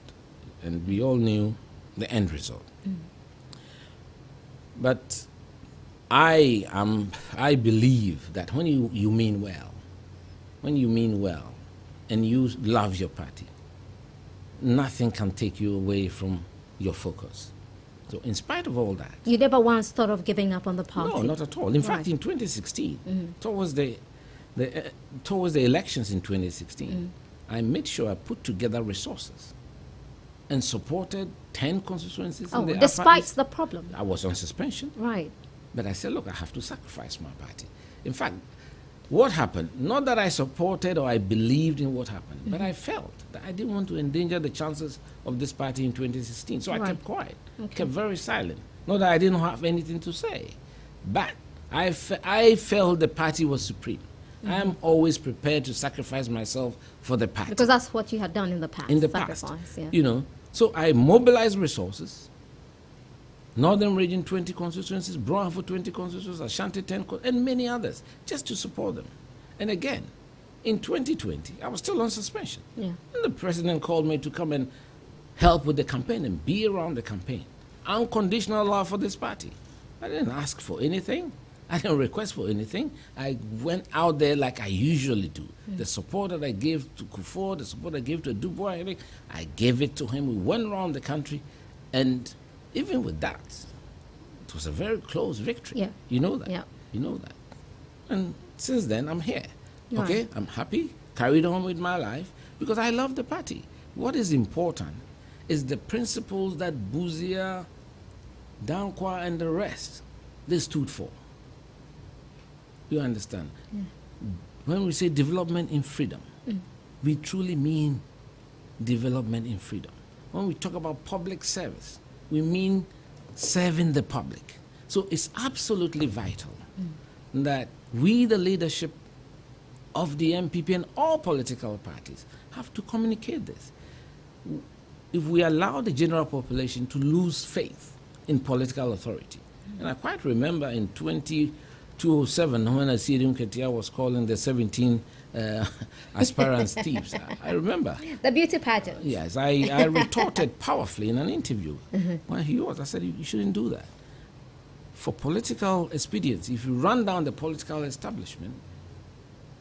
And we all knew the end result. But I am. I believe that when you, you mean well, when you mean well, and you love your party, nothing can take you away from your focus. So, in spite of all that, You never once thought of giving up on the party. no, not at all. In fact, in 2016, towards the, the uh, towards the elections in 2016, I made sure I put together resources and supported 10 constituencies. Oh, in the despite the problem. I was on suspension. Right. But I said, look, I have to sacrifice my party. In fact, what happened, not that I supported or I believed in what happened, but I mm-hmm. felt that I didn't want to endanger the chances of this party in 2016. So I kept quiet, Okay. kept very silent. Not that I didn't have anything to say, but I, fe- I felt the party was supreme. I am always prepared to sacrifice myself for the party Because that's what you had done in the past. in the past. Yeah. You know, so I mobilized resources. Northern Region 20 constituencies, Brown 20 constituencies, Ashanti 10, and many others, just to support them. And again, in 2020, I was still on suspension. Yeah. And the president called me to come and help with the campaign and be around the campaign. Unconditional love for this party. I didn't ask for anything. I didn't request for anything. I went out there like I usually do. Hmm. The support that I gave to Kufuor, the support I gave to Dubois, I gave it to him. We went around the country, and even with that, it was a very close victory. Yeah. You know that. Yeah. You know that. And since then, I'm here. Right. Okay? I'm happy, carried on with my life because I love the party. What is important is the principles that Busia, Danquah, and the rest they stood for. You understand? When we say development in freedom, mm. we truly mean development in freedom. When we talk about public service, we mean serving the public. So it's absolutely vital mm. that we, the leadership of the NPP and all political parties, have to communicate this. If we allow the general population to lose faith in political authority, mm. and I quite remember in 2007 when Asiedu Nketia was calling the 17 uh, aspirants thieves. I, I remember. The beauty pageant. Yes, I, I retorted powerfully in an interview when he was. I said, you, you shouldn't do that. For political expediency, if you run down the political establishment,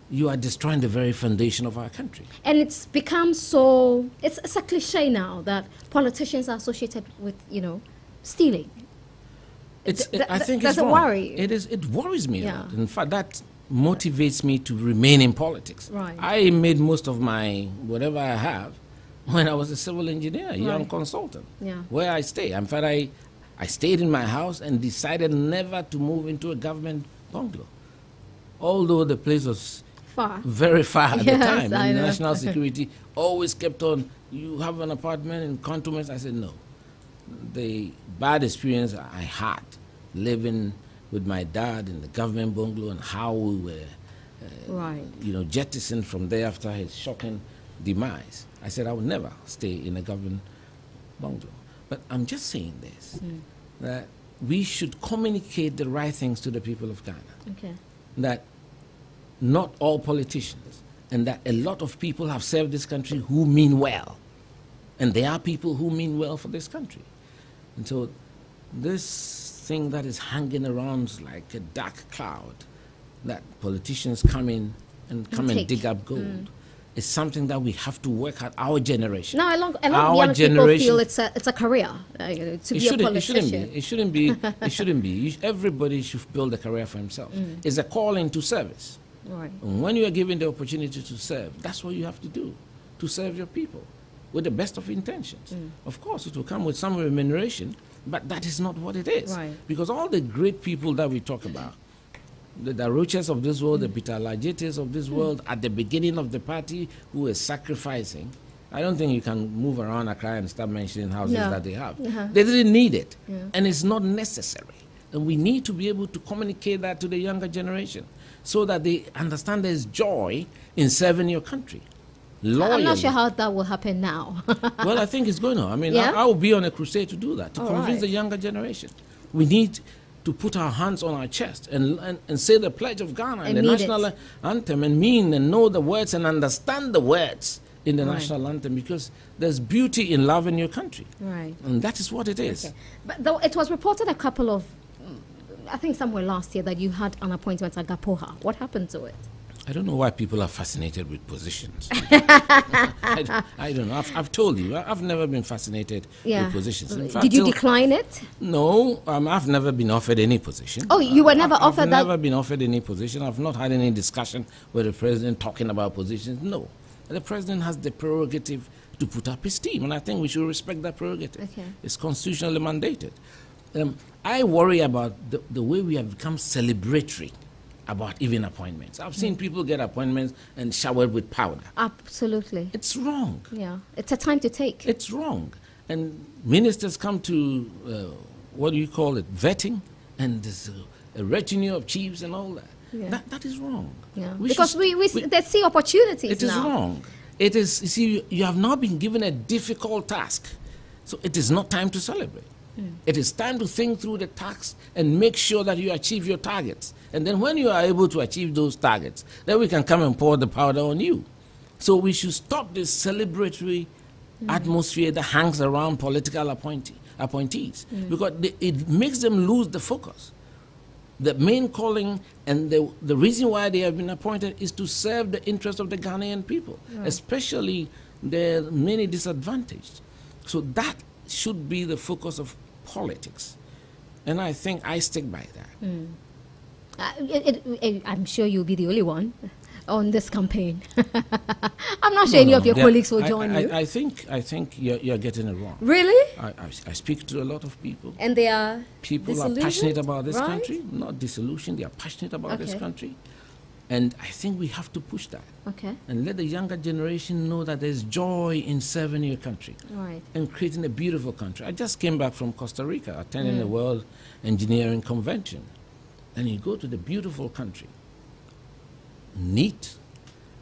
you are destroying the very foundation of our country. And it's become so, it's, it's a cliche now that politicians are associated with, you know, stealing. It's, Th- I think does it's it wrong. worry you? It is. It worries me a Yeah. lot. In fact, that motivates me to remain in politics. Right. I made most of my whatever I have when I was a civil engineer, a young Right. consultant. Yeah. Where I stay. In fact, I, I stayed in my house and decided never to move into a government bungalow, although the place was Far. very far at Yes, the time. I And know. national security always kept on. You have an apartment in cantonments. I said no. The bad experience I had living with my dad in the government bungalow and how we were, uh, Right. you know, jettisoned from there after his shocking demise. I said I would never stay in a government bungalow. But I'm just saying this hmm. that we should communicate the right things to the people of Ghana Okay. that not all politicians and that a lot of people have served this country who mean well. And there are people who mean well for this country. And so this thing that is hanging around like a dark cloud, that politicians come in and come and, take. dig up gold, mm. is something that we have to work at our generation. No, a lot, a lot of Our young people feel it's a, it's a career uh, to it be a shouldn't, it shouldn't be. It shouldn't be. it shouldn't be. You sh- everybody should build a career for himself. Mm. It's a calling to service. Right. And when you are given the opportunity to serve, that's what you have to do to serve your people with the best of intentions. Mm. Of course, it will come with some remuneration, but that is not what it is. Right. Because all the great people that we talk about, the da Rochas of this world, the Peter Ala Adjeteys of this world, at the beginning of the party who were sacrificing, I don't think you can move around Accra and start mentioning houses No. that they have. Uh-huh. They didn't need it, Yeah. and it's not necessary. And we need to be able to communicate that to the younger generation so that they understand there's joy in serving your country. I'm not sure how that will happen now. well, I think it's going to. I mean, Yeah? I, I will be on a crusade to do that, to All convince right. the younger generation. We need to put our hands on our chest and, and, and say the pledge of Ghana and, And the national it. anthem and mean and know the words and understand the words in the Right. national anthem because there's beauty in loving your country. right. And that is what it is. Okay. But though it was reported a couple of I think somewhere last year that you had an appointment at Gapoha. What happened to it? I don't know why people are fascinated with positions. I, I, don't know. I've, I've told you, I've never been fascinated yeah. with positions. Fact, Did you decline it? No, um, I've never been offered any position. Oh, you were never I've, offered I've that? I've never been offered any position. I've not had any discussion with the president talking about positions. No. The president has the prerogative to put up his team, and I think we should respect that prerogative. Okay. It's constitutionally mandated. Um, I worry about the, the way we have become celebratory about even appointments. I've seen mm. people get appointments and showered with powder. Absolutely. It's wrong. Yeah, it's a time to take. It's wrong. And ministers come to, uh, what do you call it, vetting, and there's a, a retinue of chiefs and all that. Yeah. That, that is wrong. Yeah. We because we, we, we, they see opportunities It is now. wrong. It is, you see, you have now been given a difficult task. So it is not time to celebrate. Mm. It is time to think through the task and make sure that you achieve your targets. And then when you are able to achieve those targets, then we can come and pour the powder on you. So we should stop this celebratory mm. atmosphere that hangs around political appointee, appointees mm. because they, it makes them lose the focus. The main calling and the, the reason why they have been appointed is to serve the interests of the Ghanaian people, right. especially the many disadvantaged. So that should be the focus of politics. And I think I stick by that. Mm. Uh, it, it, I'm sure you'll be the only one on this campaign. I'm not sure no, any no, of your colleagues will I, join I, you. I think I think you're, you're getting it wrong. Really? I, I, speak to a lot of people. And they are people are passionate about this right? country, not disillusioned. They are passionate about okay. this country, and I think we have to push that. Okay. And let the younger generation know that there's joy in serving your country. Right. And creating a beautiful country. I just came back from Costa Rica attending mm. the World Engineering Convention. And you go to the beautiful country. Neat.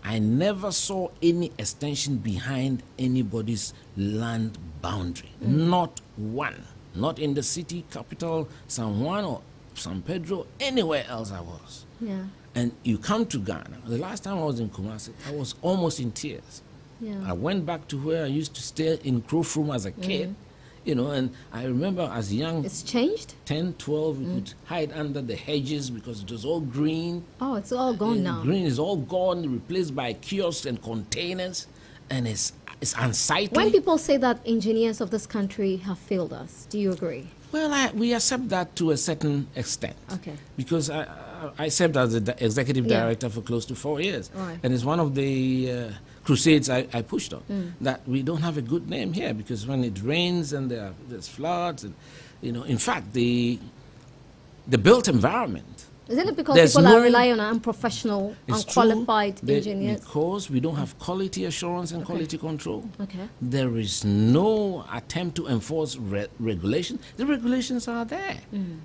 I never saw any extension behind anybody's land boundary. Mm. Not one. Not in the city capital, San Juan or San Pedro, anywhere else I was. Yeah. And you come to Ghana. The last time I was in Kumasi, I was almost in tears. Yeah. I went back to where I used to stay in Krofrom as a kid. Mm. You know, and I remember as young. It's changed? 10, 12, we mm. could hide under the hedges because it was all green. Oh, it's all gone now. Green is all gone, replaced by kiosks and containers. And it's, it's unsightly. When people say that engineers of this country have failed us, do you agree? Well, I, we accept that to a certain extent. Okay. Because I, I served as the executive yeah. director for close to four years. Right. And it's one of the uh, crusades I, I, pushed on mm. that we don't have a good name here because when it rains and there, there's floods, and, you know, in fact, the, the built environment isn't it because There's people no, are relying on unprofessional, unqualified true, engineers? Because we don't have quality assurance and okay. quality control. Okay. There is no attempt to enforce re regulations. The regulations are there. Mm.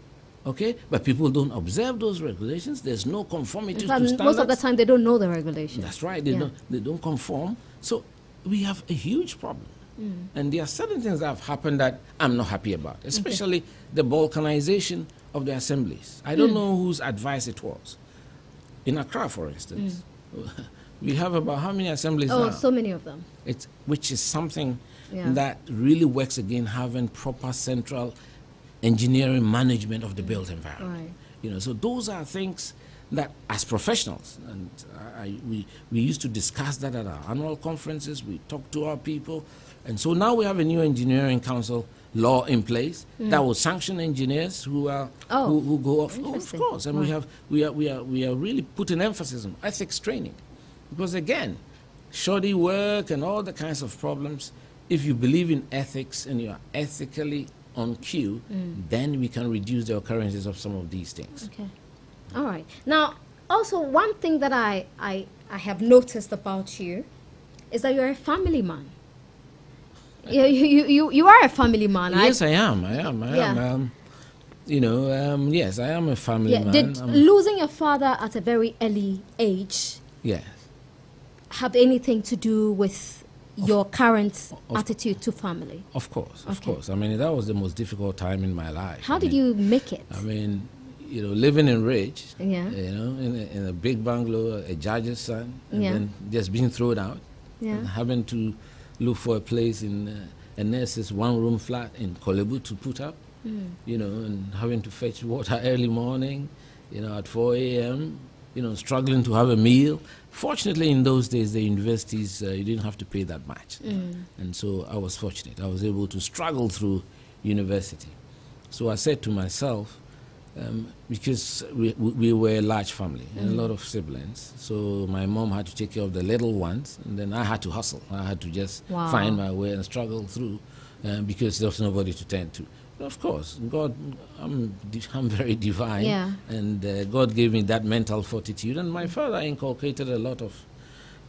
Okay, but people don't observe those regulations. There's no conformity fact, to standards. Most of the time, they don't know the regulations. That's right. They yeah. don't. They don't conform. So we have a huge problem. Mm. And there are certain things that have happened that I'm not happy about, especially okay. the balkanization of the assemblies. I don't mm. know whose advice it was. In Accra, for instance, mm. we have about how many assemblies oh, now? so many of them. It's, which is something yeah. that really works again having proper central engineering management of the built environment. Right. You know, so those are things that as professionals, and I, we, we used to discuss that at our annual conferences, we talk to our people, and so now we have a new engineering council law in place mm. that will sanction engineers who are oh, who, who, go off. Oh, of course, and right. we have we are we are we are really putting emphasis on ethics training, because again, shoddy work and all the kinds of problems. If you believe in ethics and you are ethically on cue, mm. then we can reduce the occurrences of some of these things. Okay, all right. Now, also one thing that I I I have noticed about you is that you're a family man. You, you, you, you are a family man. Yes, I, I am. I am. I yeah. am. Um, you know, um, yes, I am a family yeah, man. Did um, losing your father at a very early age yes. have anything to do with your current attitude to family? Of course, of okay. course. I mean, that was the most difficult time in my life. How I did mean, you make it? I mean, you know, living in Ridge, yeah. you know, in a, in a big bungalow, a judge's son, and yeah. then just being thrown out, yeah. and having to look for a place in uh, a nurse's one room flat in Korle Bu to put up. you know, and having to fetch water early morning, you know, at 4 a.m., you know, struggling to have a meal. Fortunately, in those days, the universities, uh, you didn't have to pay that much. And so I was fortunate. I was able to struggle through university. So I said to myself, um, because we, we we were a large family and a lot of siblings, so my mom had to take care of the little ones, and then I had to hustle. I had to just Wow. find my way and struggle through uh, because there was nobody to turn to. Of course, God, I'm, I'm very divine, Yeah. and uh, God gave me that mental fortitude. And my father inculcated a lot of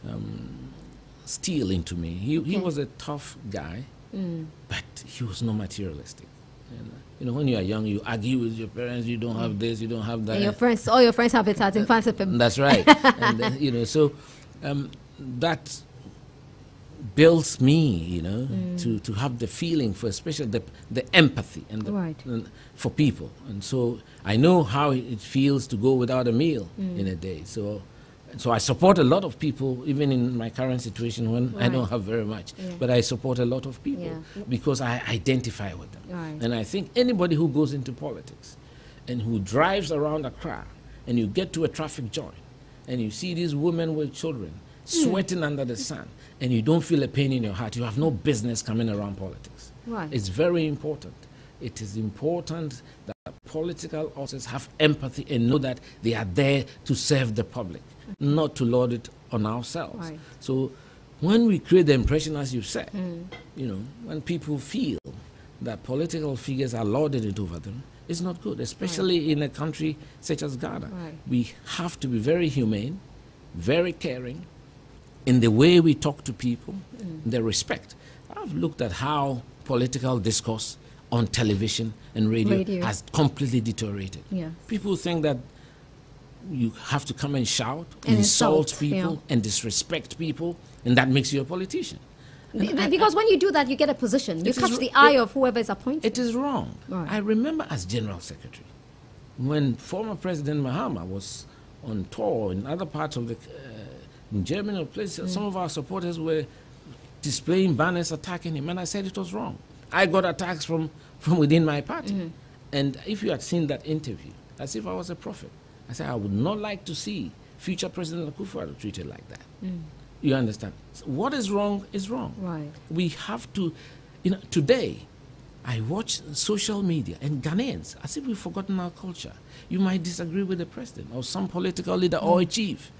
um, steel into me. He, he was a tough guy, Mm. but he was not materialistic. And, uh, you know, when you are young, you argue with your parents. You don't have this, you don't have that. And your friends, all your friends have it at in fancy. That's right. and uh, you know, so um, that builds me, you know, mm. to, to have the feeling for, especially the, the empathy and, the, Right. and for people. And so I know how it feels to go without a meal mm. in a day. So. So I support a lot of people, even in my current situation when I don't have very much. Yeah. But I support a lot of people Yeah. because I identify with them. Right. And I think anybody who goes into politics and who drives around Accra and you get to a traffic joint and you see these women with children Hmm. sweating under the sun and you don't feel a pain in your heart, you have no business coming around politics. Right. It's very important. It is important that political officers have empathy and know that they are there to serve the public, not to lord it on ourselves. Right. So when we create the impression, as you said, hmm. you know, when people feel that political figures are lorded it over them, it's not good, especially in a country such as Ghana. Right. We have to be very humane, very caring in the way we talk to people, the respect. I've looked at how political discourse on television and radio, Radio. has completely deteriorated. Yes. People think that you have to come and shout, And insult, insult, people, yeah. and disrespect people, and that makes you a politician. Be- because when you do that, you get a position. You catch the eye it- of whoever is appointed. It is wrong. Right. I remember as General Secretary, when former President Mahama was on tour in other parts of the, uh, in Germany or places, some of our supporters were displaying banners attacking him, and I said it was wrong. I got attacks from, from within my party. Mm-hmm. And if you had seen that interview, as if I was a prophet, I said I would not like to see future President Akufo-Addo treated like that. Mm. You understand? So what is wrong is wrong. Right. We have to, you know, today, I watch social media and Ghanaians, as if we've forgotten our culture. You might disagree with the president or some political leader or mm. a chief.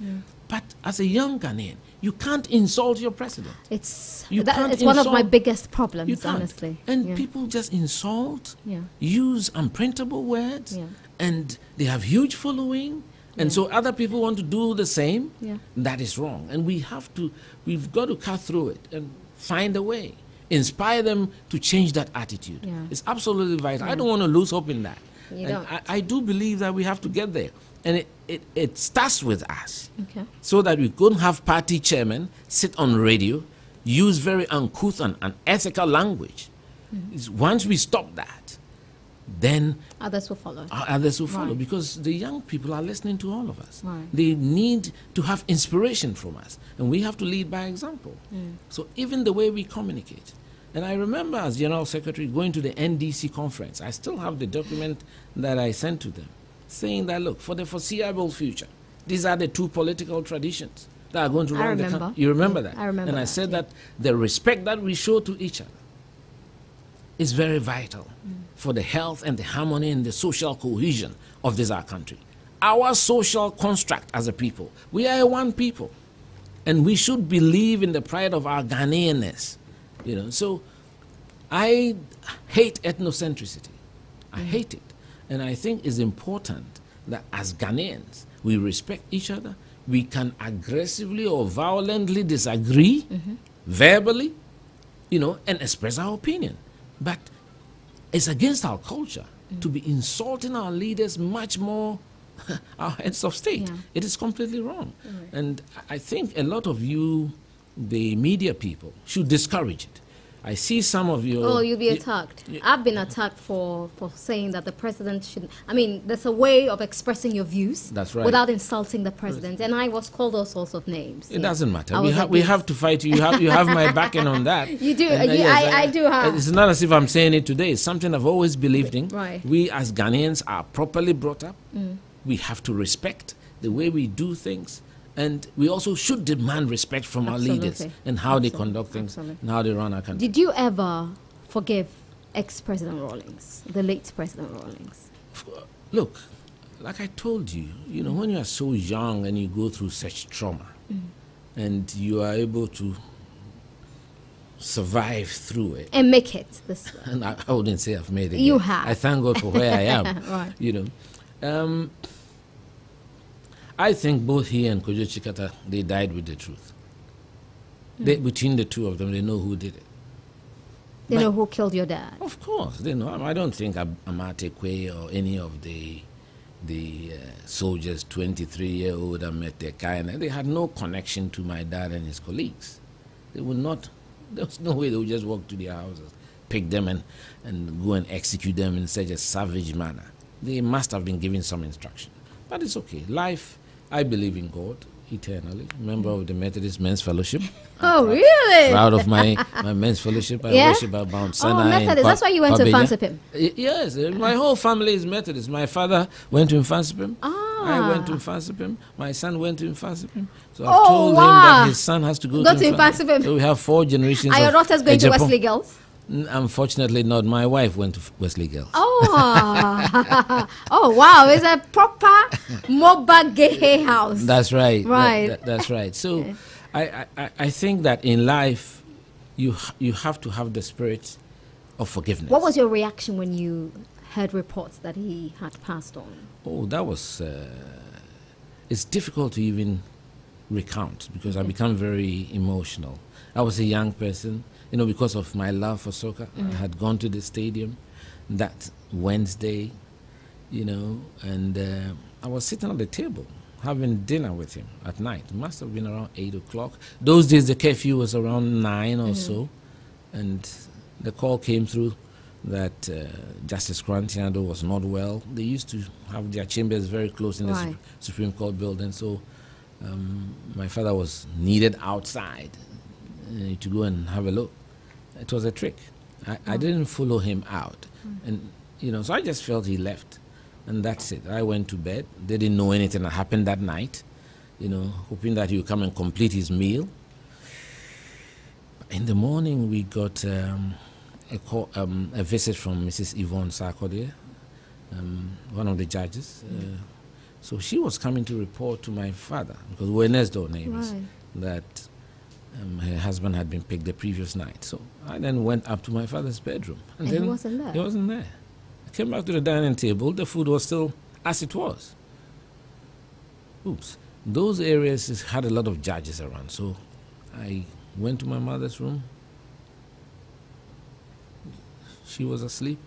But as a young Ghanaian, you can't insult your president. It's You that, it's one of my biggest You problems, honestly. And Yeah. people just insult, Yeah. use unprintable words, Yeah. and they have huge following. And so other people want to do the same. Yeah. That is wrong. And we have to, we've got to cut through it and find a way. Inspire them to change that attitude. It's absolutely vital. I don't want to lose hope in that. You and don't. I, I do believe that we have to get there. And it, it, it starts with us Okay. so that we couldn't have party chairmen sit on radio, use very uncouth and unethical language. Mm-hmm. Once we stop that, then Others will follow. others will follow Right. because the young people are listening to all of us. Right. They need to have inspiration from us, and we have to lead by example. Mm. So even the way we communicate. And I remember as General Secretary going to the NDC conference, I still have the document that I sent to them saying that, look, for the foreseeable future, these are the two political traditions that are going to I run the country. You remember Yeah, that? I remember And I that, said yeah. that the respect that we show to each other is very vital mm. for the health and the harmony and the social cohesion of this our country. Our social construct as a people, we are a one people, and we should believe in the pride of our Ghanaianness. You know, so I hate ethnocentricity. I mm. hate it, and I think it's important that as Ghanaians we respect each other. We can aggressively or violently disagree, mm-hmm. verbally, you know, and express our opinion. But it's against our culture mm-hmm. to be insulting our leaders much more our heads of state. Yeah. It is completely wrong. And I think a lot of you, the media people, should discourage it. I see some of you. Oh, you'll be attacked. I've been attacked for, for saying that the president shouldn't. I mean, there's a way of expressing your views. That's right. Without insulting the president, and I was called all sorts of names. It Yeah. doesn't matter. I We, ha- we have to fight you. You have, you have my backing on that. You do. And, You- I- I do have. It's not as if I'm saying it today. It's something I've always believed in. Right. Mm. We as Ghanaians are properly brought up. We have to respect the way we do things. And we also should demand respect from our leaders and how they conduct things Absolutely. and how they run our country. Did you ever forgive ex-president Rawlings, the late President Rawlings? Look, like I told you, you know, when you are so young and you go through such trauma and you are able to survive through it, And make it this way. and I, I wouldn't say I've made it. You yet. have. I thank God for where I am. Right. You know, um, I think both he and Kojo Tsikata they died with the truth. They, between the two of them, they know who did it. They But- know who killed your dad? Of course, they know. I don't think Amartey Kwei or any of the the uh, soldiers, 23 year old Amete Kaina, they had no connection to my dad and his colleagues. They would not. There was no way they would just walk to their houses, pick them, and and go and execute them in such a savage manner. They must have been given some instruction, but it's okay. Life. I believe in God eternally. Member of the Methodist Men's Fellowship. Oh, really? Proud of my, my men's fellowship. I Yeah? worship at Mount Oh, Sinai. in Methodist. That's why you went to Pabeja. Mfantsipim. Y- Yes, uh, my whole family is Methodist. My father went to Mfantsipim. I went to Ah. Mfantsipim. My son went to Mfantsipim. So I've Oh, told him that his son has to go, Go to to Mfantsipim. Mfantsipim. So we have four generations. Are your daughters going to. Wesley Girls? Unfortunately, not. My wife went to Wesley Girls. Oh, oh wow! It's a proper Moba gay house. That's right. Right. that- that's right. So, I, I, I- I think that in life, you you have to have the spirit of forgiveness. what was your reaction when you heard reports that he had passed on? Oh, that was. Uh, it's difficult to even recount because I become very emotional. I was a young person, you know, because of my love for soccer. I had gone to the stadium that Wednesday, you know, and uh, I was sitting at the table having dinner with him at night. It must have been around 8 o'clock. Those days, the curfew was around 9 or so, and the call came through that uh, Justice Koranteng-Addow was not well. They used to have their chambers very close in the Supreme Court building, so um, my father was needed outside uh, to go and have a look. It was a trick. I, I didn't follow him out, and you know, so I just felt he left, and that's it. I went to bed. They didn't know anything that happened that night, you know, hoping that he would come and complete his meal. In the morning, we got um, a, call, um, a visit from Mrs. Yvonne Sarkodie, um, one of the judges. Uh, so she was coming to report to my father because we were next door neighbors Right. that um, her husband had been picked the previous night. So I then went up to my father's bedroom, And he then wasn't there? He wasn't there. I came back to the dining table. The food was still as it was. Oops. Those areas is- had a lot of judges around, so I went to my mother's room. She was asleep,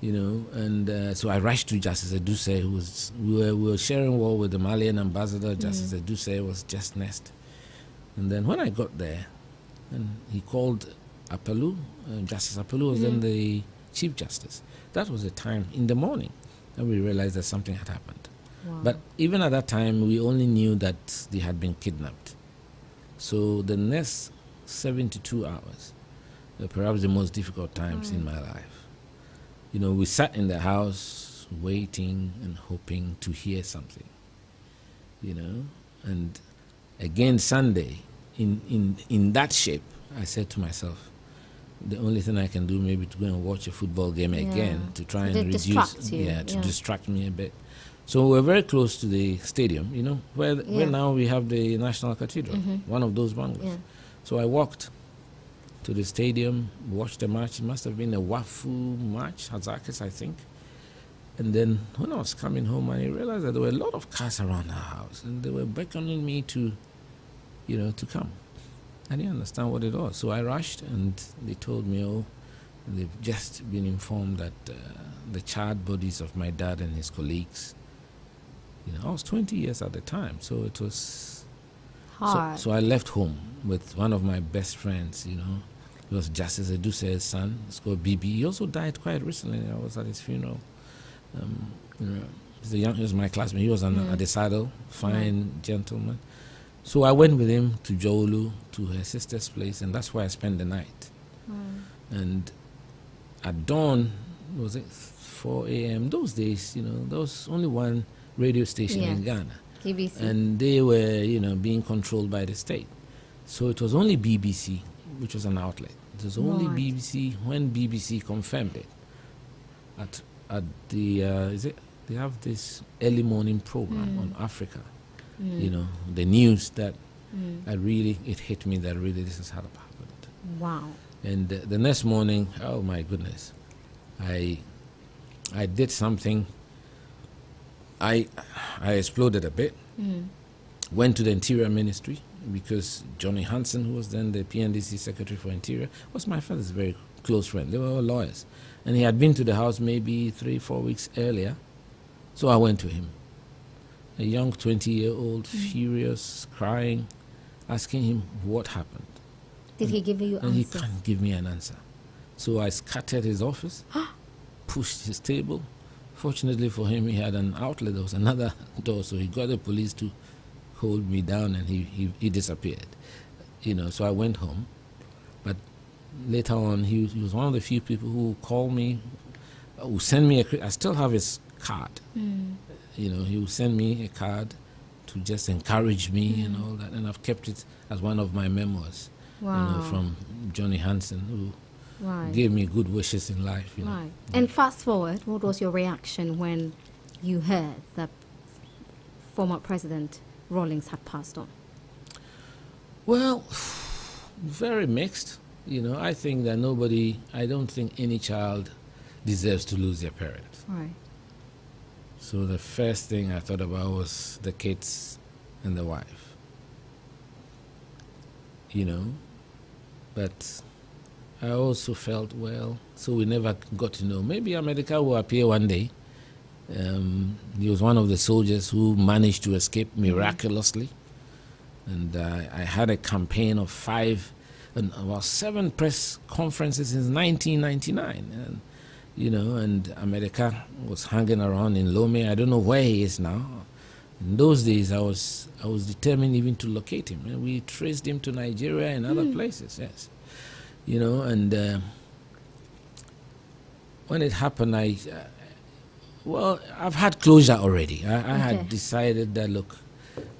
you know, and uh, so I rushed to Justice Eduse, who was we were, we were sharing wall with the Malian ambassador. Justice Eduse was just next, and then when I got there, and he called Apaloo, uh, Justice Apaloo was then the Chief Justice. That was the time in the morning that we realized that something had happened. Wow. But even at that time, we only knew that they had been kidnapped. So the next 72 hours were perhaps the most difficult times in my life. You know, we sat in the house waiting and hoping to hear something. You know, and again Sunday, in, in, in that shape, I said to myself, the only thing I can do maybe to go and watch a football game Yeah. again to try and To reduce, yeah, to yeah. distract me a bit. So we're very close to the stadium, you know, where, Yeah. where now we have the National Cathedral, Mhm. one of those bungalows. So I walked to the stadium, watched the match. It must have been a Wafu match, Hasaacas, I think. And then when I was coming home, I realized that there were a lot of cars around our house, and they were beckoning me to, you know, to come. I didn't understand what it was, so I rushed, and they told me, "Oh, they've just been informed that uh, the charred bodies of my dad and his colleagues." You know, I was 20 years at the time, so it was so, Hard. so I left home with one of my best friends, you know, It was Justice Eduse's son. It's called BB. He also died quite recently. I was at his funeral. Um, you know, a young, he was my classmate. He was an Mm. Adesado, fine gentleman. So I went with him to Jolu, to her sister's place, and that's where I spent the night. And at dawn, was it 4 a.m.? Those days, you know, there was only one radio station in Ghana GBC. and they were, you know, being controlled by the state. So it was only BBC, which was an outlet. It was only Right. BBC when BBC confirmed it. At at the uh, is it they have this early morning program on Africa. You know, the news that I really it hit me that really this has happened. wow. And uh, the next morning, oh my goodness, I I did something. I I exploded a bit. Went to the Interior Ministry because Johnny Hansen, who was then the PNDC Secretary for Interior, was my father's very close friend. They were all lawyers, and he had been to the house maybe three, four weeks earlier. So I went to him, a young twenty-year-old, mm. furious, crying, asking him what happened Did he give you and he answers? can't give me an answer. So I scattered his office, pushed his table. Fortunately for him, he had an outlet. There was another door, so he got the police to hold me down, and he, he, he disappeared. You know, so I went home. Later on, he, he was one of the few people who called me, uh, who sent me a. I still have his card. You know, he would send me a card to just encourage me and all that, and I've kept it as one of my memoirs you know, from Johnny Hansen, who Right. gave me good wishes in life. You know. Right. And fast forward, what was your reaction when you heard that former President Rawlings had passed on? Well, very mixed. You know, I think that nobody, I don't think any child deserves to lose their parents. Right. So the first thing I thought about was the kids and the wife. You know, but I also felt, well, so we never got to know. Maybe Amedeka will appear one day. Um, he was one of the soldiers who managed to escape miraculously. And uh, I had a campaign of five, and about seven press conferences since 1999. And, you know, and Amedeka was hanging around in Lome. I don't know where he is now. In those days, I was I was determined even to locate him, and we traced him to Nigeria and other places. Yes, you know, and uh, when it happened, I uh, well, I've had closure already. I, I Okay. had decided that look,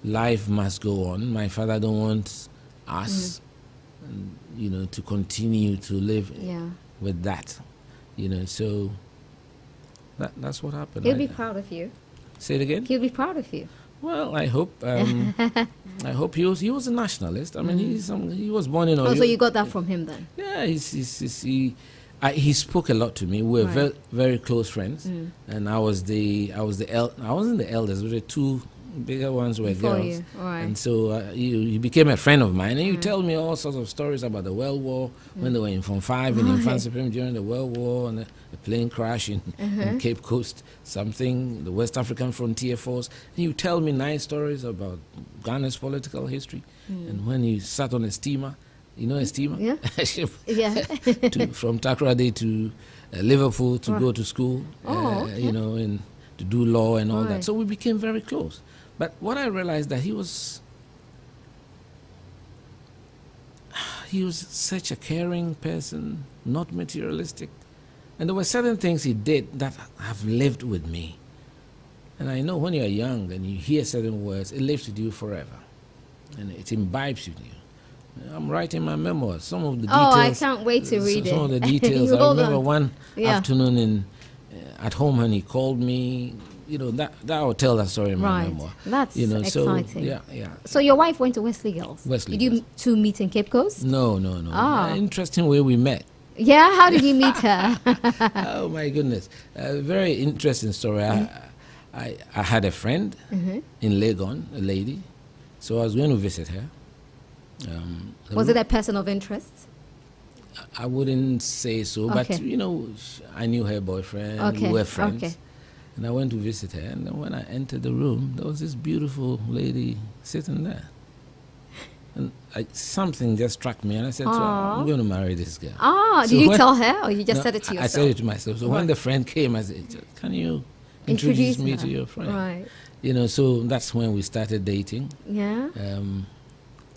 life must go on. My father don't want us, and, you know, to continue to live Yeah. with that, you know. So that that's what happened. He'll I- be proud of you. say it again. He'll be proud of you. Well, I hope. Um, I hope he was. He was a nationalist. I mean, he's some, he was born in. Oh, so you got that from him then? Yeah, he's, he's, he's, he. I, he spoke a lot to me. We were Right. very, very close friends, and I was the I was the el- I wasn't the eldest. We were two bigger ones were Before girls, you, right. and so uh, he, he became a friend of mine. And you tell me all sorts of stories about the World War when they were in Form Five and in Right. France during the World War and the, the plane crash in, in Cape Coast, something the West African Frontier Force. And you tell me nice stories about Ghana's political history, and when you sat on a steamer. You know a steamer? Yeah. Yeah. to, from Takoradi to uh, Liverpool to Right. go to school, Oh, uh, okay. you know, and to do law and all Right. that. So we became very close. But what I realized that he was he was such a caring person, not materialistic. And there were certain things he did that have lived with me. And I know when you're young and you hear certain words, it lives with you forever. And it imbibes with you. I'm writing my memoirs. Some of the details. Oh, I can't wait to read some it. of the details. I remember on. one Yeah. afternoon in uh, at home, and he called me. You know that that I will tell that story in my Right. memoir. That's you know, exciting. So, yeah, yeah. So your wife went to Wesley Girls. Wesley Did you two meet in Cape Coast? No, no, no. Ah. Interesting way we met. Yeah. How did you meet her? oh my goodness, a very interesting story. I, I, I had a friend Mm-hmm. in Legon, a lady, so I was going to visit her. Um, Was it a person of interest? I wouldn't say so, but you know, I knew her boyfriend. Okay, We were friends. okay. And I went to visit her, and then when I entered the room, there was this beautiful lady sitting there. And I, something just struck me, and I said, so. I'm going to marry this girl. Ah, So did you when- tell her or you just No, said it to yourself? I said it to myself. So when the friend came, I said, "Can you introduce, me her. to your friend?" Right. You know, so that's when we started dating. Yeah. Um,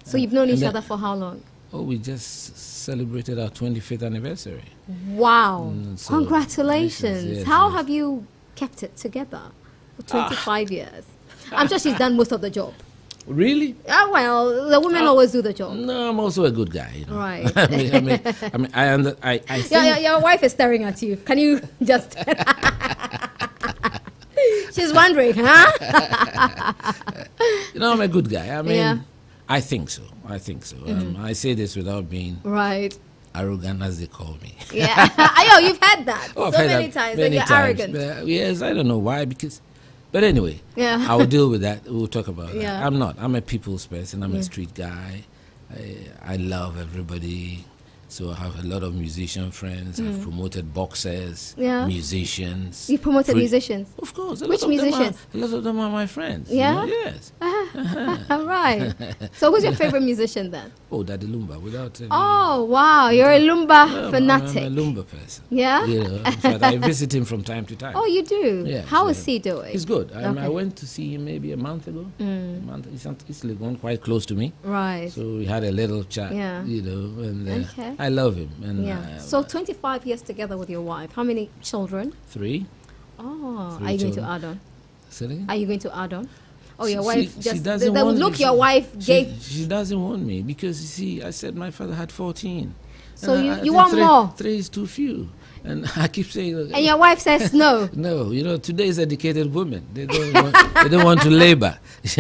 So you've known each then- other for how long? oh, we just celebrated our 25th anniversary. Wow. Mm, so- Congratulations. Yes, How yes. Have you kept it together for 25 years? I'm sure she's done most of the job. Really? Ah, well, the women always do the job. No, I'm also a good guy. You know? Right. I mean, I mean, I, mean, I, under, I, I think. Your, your, your wife is staring at you. Can you just. She's wondering, huh? You know, I'm a good guy. I mean, Yeah. I think so. I think so. Um, I say this without being Right. Arrogant, as they call me. Yeah. I know, you've had that Oh, so many that times. many and you're times. arrogant. But, uh, yes, I don't know why. Because, but anyway, Yeah. I'll deal with that. We'll talk about that. I'm not. I'm a people's person. I'm Yeah. a street guy. I, I love everybody. So I have a lot of musician friends. I've promoted boxers, Mm. Yeah. musicians. You promoted musicians. Of course. Which of them are- musicians? a lot of them are my friends. you Yeah? know, Yes. All right. So, who's your favorite musician then? Oh, Daddy Lumba. Without. any- Oh, wow. You're a Lumba fanatic. I'm a Lumba person. Yeah? You know, in fact, I visit him from time to time. Oh, you do? Yeah, How so is he doing? He's good. Um, I Okay. Mm. went to see him maybe a month ago. A month. He's, he's living quite close to me. Right. So we had a little chat, Yeah. you know, and uh, Okay. I love him. And yeah. uh, So 25 years together with your wife. How many children? three. Oh, Three are you going to add on? Are you going to add on? Oh, your She- wife she just doesn't the, the want look me. your She- wife She, gave. she doesn't want me because you see, I said my father had 14. So And you- I you want three, more? Three is too few. And I keep saying, And your wife says no. no, you know, today's educated women, they don't want, they don't want to labor.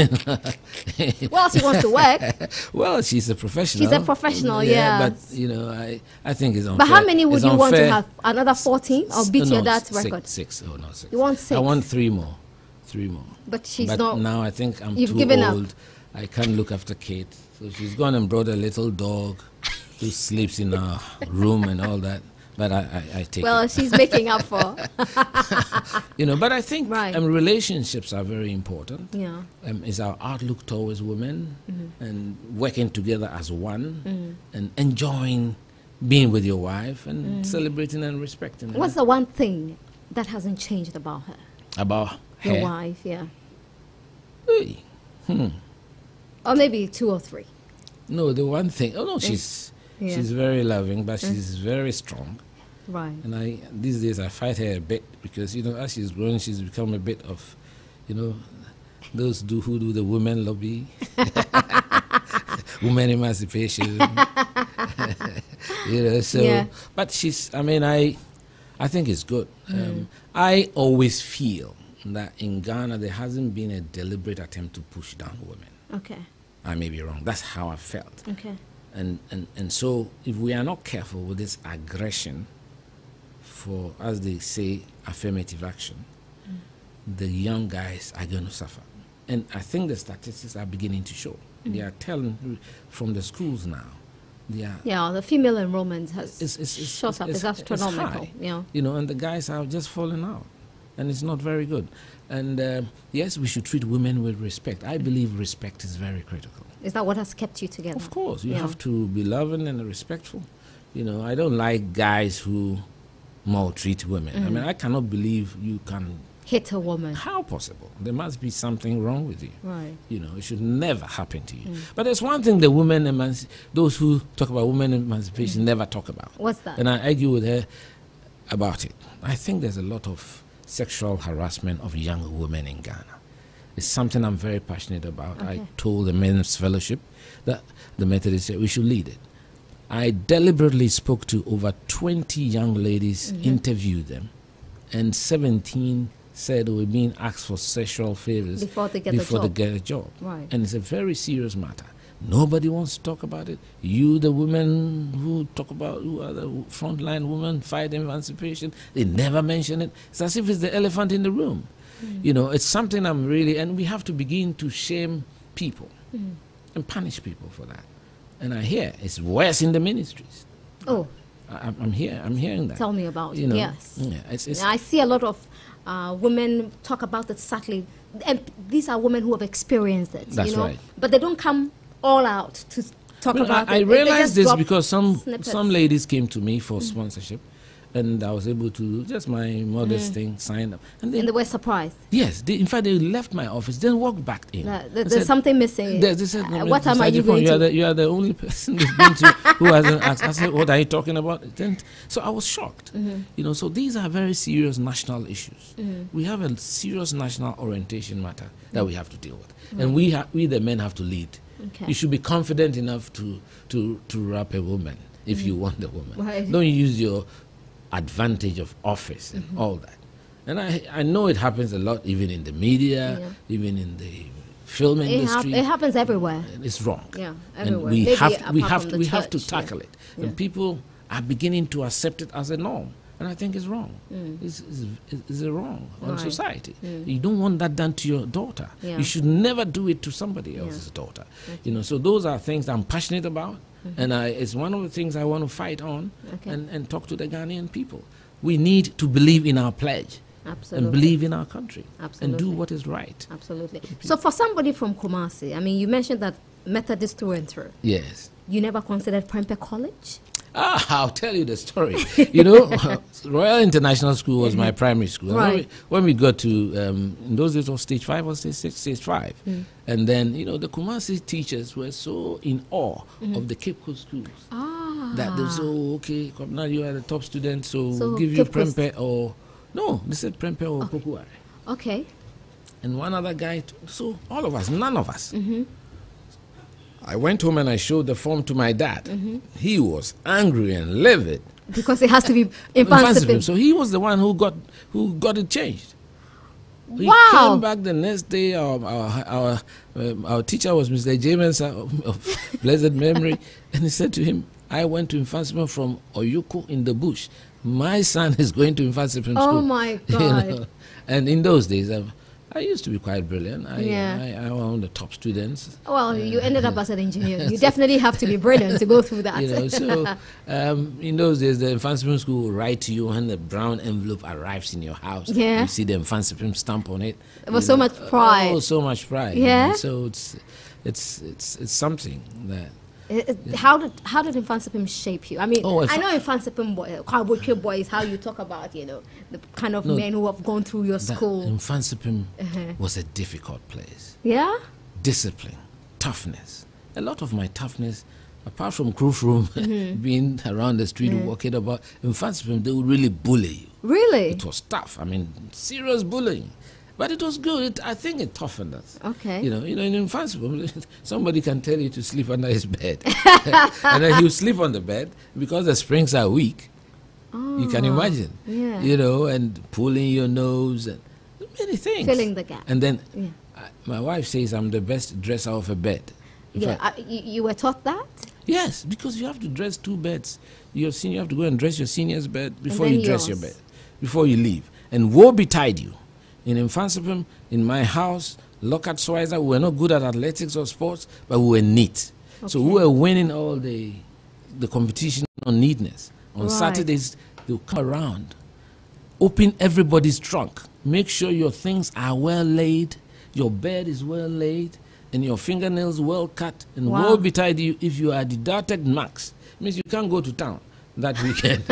well, she wants to work. well, she's a professional. She's a professional, yeah. But you know, I, I think it's unfair. But how many would It's you want to have? Another 14 or beat no, your dad's six, record? Six. Oh no, six. You want six? I want three more. Three more. But she's but not. now I think I'm You've too given up. old. I can't look after Kate, so she's gone and brought a little dog who sleeps in our room and all that. But I, I, I take Well, it. she's making up for. You know, but I think Right. um, relationships are very important. Yeah. um, is our outlook towards women Mm-hmm. and working together as one and enjoying being with your wife and celebrating and respecting her. Mm. What's the one thing that hasn't changed about her? about Your her? wife, yeah. Hey, Or maybe two or three. No, the one thing. Oh no, she's Yeah. Mm. she's very loving, but she's very strong. Right. And I these days I fight her a bit because you know as she's grown, she's become a bit of, you know, those do who do the women lobby, women emancipation. you know, so Yeah. but she's. I mean, I, I think it's good. Mm. Um, I always feel that in Ghana there hasn't been a deliberate attempt to push down women. Okay. I may be wrong. That's how I felt. Okay. And, and, and so, if we are not careful with this aggression for, as they say, affirmative action, the young guys are going to suffer. And I think the statistics are beginning to show. They are telling from the schools now. Are, Yeah, the female enrollment has it's, it's, it's, shot up. It's, astronomical. yeah. You know, and the guys are just falling out. And it's not very good. And um yes, we should treat women with respect. I believe respect is very critical. Is that what has kept you together? Of course, you Yeah. have to be loving and respectful. You know, I don't like guys who maltreat women. I mean, mm-hmm. I cannot believe you can. Hit a woman. How possible? There must be something wrong with you. Right. You know, it should never happen to you. Mm. But there's one thing the women, emanci- those who talk about women emancipation, mm. never talk about. What's that? And I argue with her about it. I think there's a lot of sexual harassment of young women in Ghana. It's something I'm very passionate about. I told the Men's Fellowship that the Methodist said we should lead it. I deliberately spoke to over 20 young ladies, Mm-hmm. interviewed them, and 17 said were being asked for sexual favors Before they get before they get a job. Right. And it's a very serious matter. Nobody wants to talk about it. You, the women who talk about, who are the frontline women fighting emancipation, they never mention it. It's as if it's the elephant in the room. You know, it's something I'm really, and we have to begin to shame people and punish people for that. And I hear it's worse in the ministries. Oh, I, I'm- I'm here. I'm hearing that. tell me about you it. know, Yes. Yeah, it's, it's, I see a lot of uh, women talk about it sadly, and these are women who have experienced it. That's you know? right. But they don't come all out to talk Well, about I, I it. They realized this because some snippets. some ladies came to me for sponsorship, and I was able to just my modest thing sign up, and and they were surprised. yes, they, in fact they left my office, then walked back in. that there's said, something missing. They, they said, Uh, what Mr. time are you Agyepong, going you are, to? the, you are the only person they've been to who hasn't asked. I said, what are you talking about? Then, so I was shocked. Mm-hmm. You know, so these are very serious national issues. We have a serious national orientation matter that we have to deal with, and we ha- we the men have to lead. Okay. You should be confident enough to to to rap a woman if you want a woman. Mm-hmm. Don't use your advantage of office and Mm-hmm. all that. And I I know it happens a lot, even in the media, Yeah. even in the film It, hap- industry. it happens everywhere. it's wrong. Yeah, and everywhere. we Maybe have we have to, we have to church, yeah. tackle it. Yeah. And people are beginning to accept it as a norm, and I think it's wrong. It's, it's, it's a wrong on Mm. Right. Mm. society. You don't want that done to your daughter. You should never do it to somebody else's daughter. You know, so those are things I'm passionate about, Mm-hmm. and I, it's one of the things I want to fight on. Okay. and, and talk to the Ghanaian people. We need to believe in our pledge Absolutely. and believe in our country and do what is right. Absolutely. So for somebody from Kumasi, I mean, you mentioned that Methodist through and through. Yes. You never considered Prempeh College? Ah, I'll tell you the story. you know, Royal International School was my primary school. And When, we, when we got to, um, in those days, was stage five or stage six, stage five. Hmm. And then, you know, the Kumasi teachers were so in awe of the Cape Coast schools Hmm. Ah. that they said, oh, okay, now you are the top student, so, So we'll give you Cape Coast- Prempeh or, no, they said Prempeh or Pokuare. Okay. And one other guy, so all of us, none of us. Mm-hmm. I went home and I showed the form to my dad. Mm-hmm. He was angry and livid. Because it has to be emancipated. So he was the one who got who got it changed. He Wow. came back the next day. Our our our, um, our teacher was Mr. James of, of blessed memory, and he said to him, "I went to Mfantsipim from Oyuku in the bush. My son is going to Mfantsipim Oh school." Oh my You God. know? And in those days, I, I used to be quite brilliant. I, Yeah. I, I was one of the top students. Well, you ended up as an engineer. You definitely have to be brilliant to go through that. you know, so um, in those days, the Mfantsipim school will write to you when the brown envelope arrives in your house. Yeah. You see the Mfantsipim stamp on it. It was so know. much pride. Oh, so much pride. Yeah? So it's, it's, it's, it's something that. It- How did how did Mfantsipim shape you? I mean, Oh, I know Mfantsipim boy, Kwabotwe boy is how you talk about you know the kind of No. men who have gone through your school. Mfantsipim Uh-huh. was a difficult place. yeah, Discipline, toughness. A lot of my toughness, apart from proof room, Mm-hmm. being around the street walking about, Mfantsipim, they would really bully you. really. It was tough. I mean, serious bullying. But it was good. It, I think it toughened us. Okay. You know, you know, in infancy, somebody can tell you to sleep under his bed, and then you sleep on the bed because the springs are weak. Oh, you can imagine. Ah, yeah. You know, and pulling your nose and many things. Filling the gap. And then Yeah. I, my wife says I'm the best dresser of a bed. In yeah, fact, I, you, you were taught that. Yes, because you have to dress two beds. Your senior, you have to go and dress your senior's bed before you dress your bed, before you leave. And woe betide you. In Mfantsipim, in my house, Lockhart Schweitzer, we were not good at athletics or sports, but we were neat. So we were winning all the, the competition on neatness. On Right. Saturdays, they'll come around, open everybody's trunk, make sure your things are well laid, your bed is well laid, and your fingernails well cut. And Wow. woe betide you if you are deducted max. Means you can't go to town that weekend.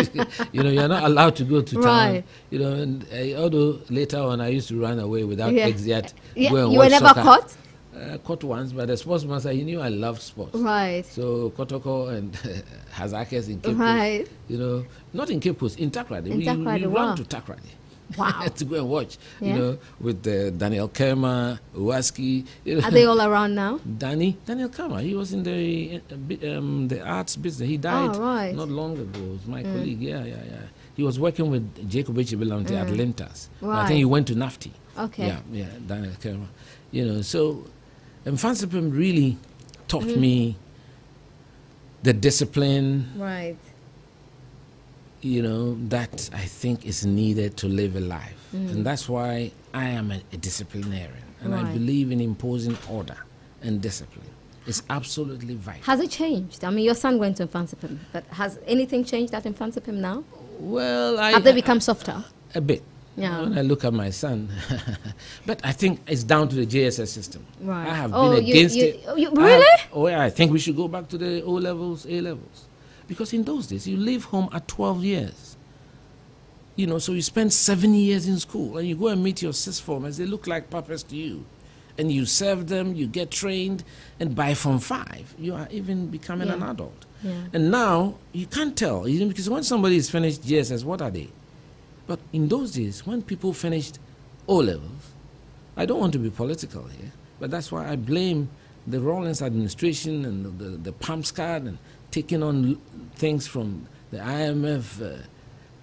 you know, you're not allowed to go to town. Right. You know, and uh, although later on I used to run away without Yeah. exit. Yeah, you were never soccer. caught. Uh, caught once, but the sportsmaster, he knew I loved sports. Right. So Kotoko and Hasaacas in Cape Coast, Right. you know, not in Cape Coast, in Takoradi. In we, Takoradi, we wow. ran to Takoradi. Wow. to go and watch, Yeah. you know, with uh, Daniel Kerma, Uwaski. You know, Are they all around now? Danny, Daniel Kerma, he was in the uh, um, the arts business. He died Oh, right. not long ago. It was my colleague. Yeah, yeah, yeah. He was working with Jacob Echibilam at Atlantas. I Mm. Think he went to NAFTI. Okay. Yeah, yeah, Daniel Kerma. You know, so um, Mfantsipim really taught Mm-hmm. me the discipline, Right. You know, that I think is needed to live a life. Mm. And that's why I am a, a disciplinarian. And I believe in imposing order and discipline. It's absolutely vital. Has it changed? I mean, your son went to Mfantsipim, but has anything changed at Mfantsipim now? Well, I. Have they become softer? A bit. Yeah. When I look at my son, but I think it's down to the JSS system. Right. I have Oh, been you- against you- it. you- I have- really? oh yeah, I think we should go back to the O levels, A levels, because in those days you leave home at 12 years. You know, so you spend seven years in school, and you go and meet your sixth formers. They look like puppets to you, and you serve them. You get trained, and by from five, you are even becoming an adult. Yeah. And now you can't tell you know, because when somebody is finished GSS, what are they? But in those days, when people finished O levels, I don't want to be political here, but that's why I blame the Rawlings administration and the, the, the PAMSCAD and taking on things from the IMF, uh,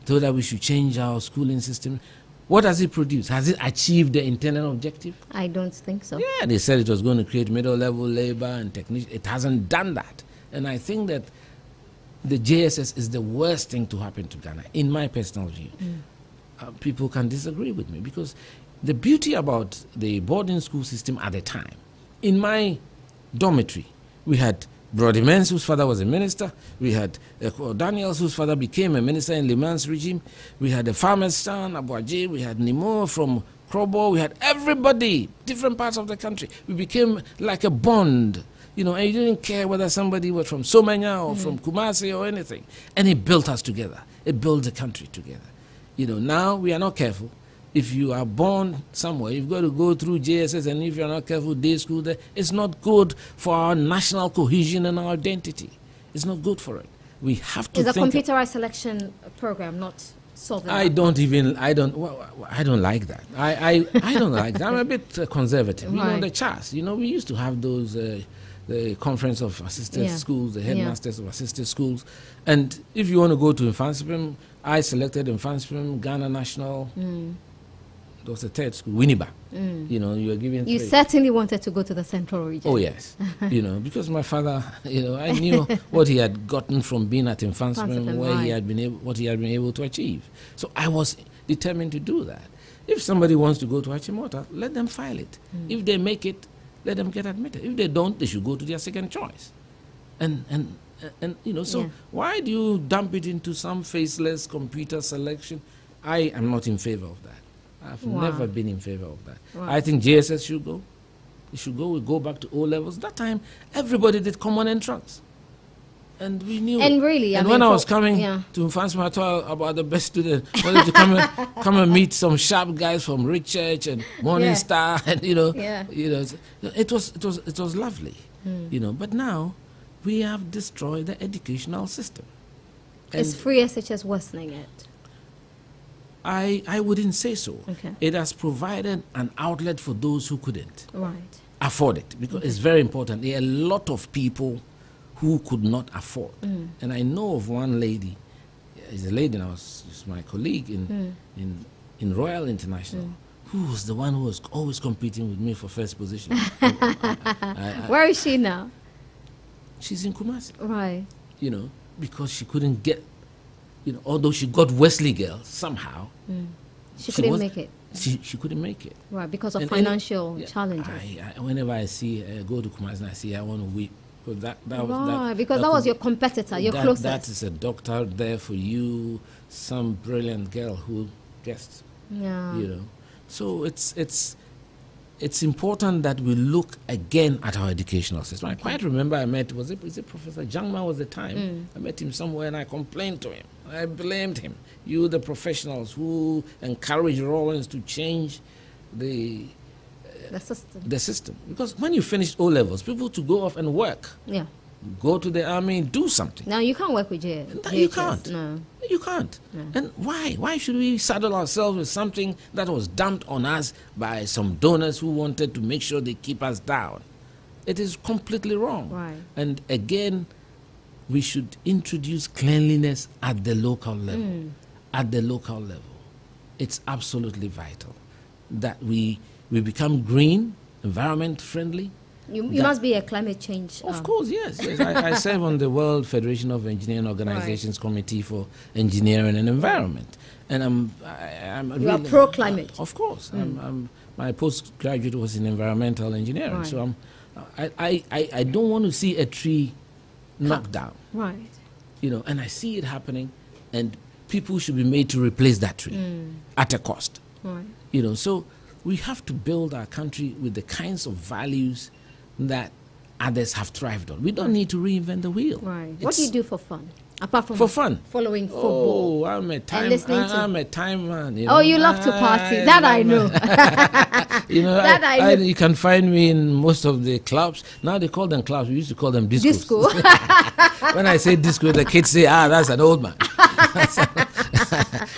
so that we should change our schooling system. What has it produced? Has it achieved the intended objective? I don't think so. Yeah, they said it was going to create middle level labor and technician. It hasn't done that. And I think that the JSS is the worst thing to happen to Ghana, in my personal view. Uh, people can disagree with me because the beauty about the boarding school system at the time, in my dormitory, we had Brody Mens, whose father was a minister. We had uh, Daniels, whose father became a minister in Limann's regime. We had the farmer's son, Abuaji. We had Nimo from Krobo. We had everybody, different parts of the country. We became like a bond, you know, and you didn't care whether somebody was from Somanya or from Kumasi or anything. And it built us together. It built the country together. You know, now we are not careful. If you are born somewhere, you've got to go through JSS, and if you're not careful, day school there. It's not good for our national cohesion and our identity. It's not good for it. We have to Is a computerized selection program not solving I don't even. I don't. Well, I don't like that. I. I, I don't like that. I'm a bit uh, conservative. You know Right. the CHAS. You know we used to have those. Uh, the conference of assisted Yeah. schools, the Yeah. headmasters of assisted schools, and if you want to go to Mfantsipim, I selected Mfantsipim, Ghana National. Mm. There was a third school, Winneba. You know, you were given. You certainly wanted to go to the central region. Oh yes, you know because my father, you know, I knew what he had gotten from being at Mfantsipim, where right. he had been able, what he had been able to achieve. So I was determined to do that. If somebody wants to go to Achimota, let them file it. Hmm. If they make it, let them get admitted. If they don't, they should go to their second choice. And and and you know, so Yeah. why do you dump it into some faceless computer selection? I am not in favor of that. I've Wow. never been in favor of that. Wow. I think JSS should go. It should go. We go back to O levels. That time, everybody did common entrance, and we knew. And really, I and mean, when I was coming yeah. to France, I thought about the best student. Wanted to come and come and meet some sharp guys from Ridge Church and Morning Yeah. Star, and you know, Yeah. you know, it was it was it was lovely, Hmm. you know. But now, we have destroyed the educational system. Is And- free SHS worsening it? I, I wouldn't say so. Okay. It has provided an outlet for those who couldn't Right. afford it because it's very important. There are a lot of people who could not afford. Mm. And I know of one lady, is a lady now, she's my colleague in, Mm. in, in Royal International, who was the one who was always competing with me for first position. Where is she now? She's in Kumasi, Right. you know, because she couldn't get, you know, although she got Wesley Girl somehow, She couldn't was- make it. she, she couldn't make it. Right, because of And any- financial yeah, challenges. I, I, whenever I see, uh, go to Kumasi and I see, I want to weep. Because that, that was that, right, because that was your competitor, your that, closest. That is a doctor there for you, some brilliant girl who guessed, yeah. you know. So it's it's it's important that we look again at our educational system. I quite remember I met was it was it Professor Djangmah was the time Mm. I met him somewhere and I complained to him. I blamed him. You the professionals who encourage Rawlings to change the The system. the system because when you finish O levels, people to go off and work, Yeah. Go to the army, and do something. Now you can't work with J. No, you can't. No. You can't. And why? Why should we saddle ourselves with something that was dumped on us by some donors who wanted to make sure they keep us down? It is completely wrong. Right. And again, we should introduce cleanliness at the local level. Mm. At the local level. It's absolutely vital that we, we become green, environment friendly, You, you must be a climate change. of um, course, yes. yes. I, I serve on the World Federation of Engineering Organizations Committee for Engineering and Environment, and I'm I, I'm You are pro-climate. of course, I'm, I'm, my postgraduate was in environmental engineering, Right. so I'm, I, I, I, I don't want to see a tree knocked down, Right. you know, and I see it happening, and people should be made to replace that tree at a cost. Right. You know, so we have to build our country with the kinds of values that others have thrived on. We don't need to reinvent the wheel. Right. What do you do for fun? Apart from For fun. following football. Oh, I'm a time. I, am a time man. You Oh, you love to party. That I know. You know, That I I, I, know. you can find me in most of the clubs. Now they call them clubs. We used to call them discos. Disco. when I say disco, the kids say, "Ah, that's an old man."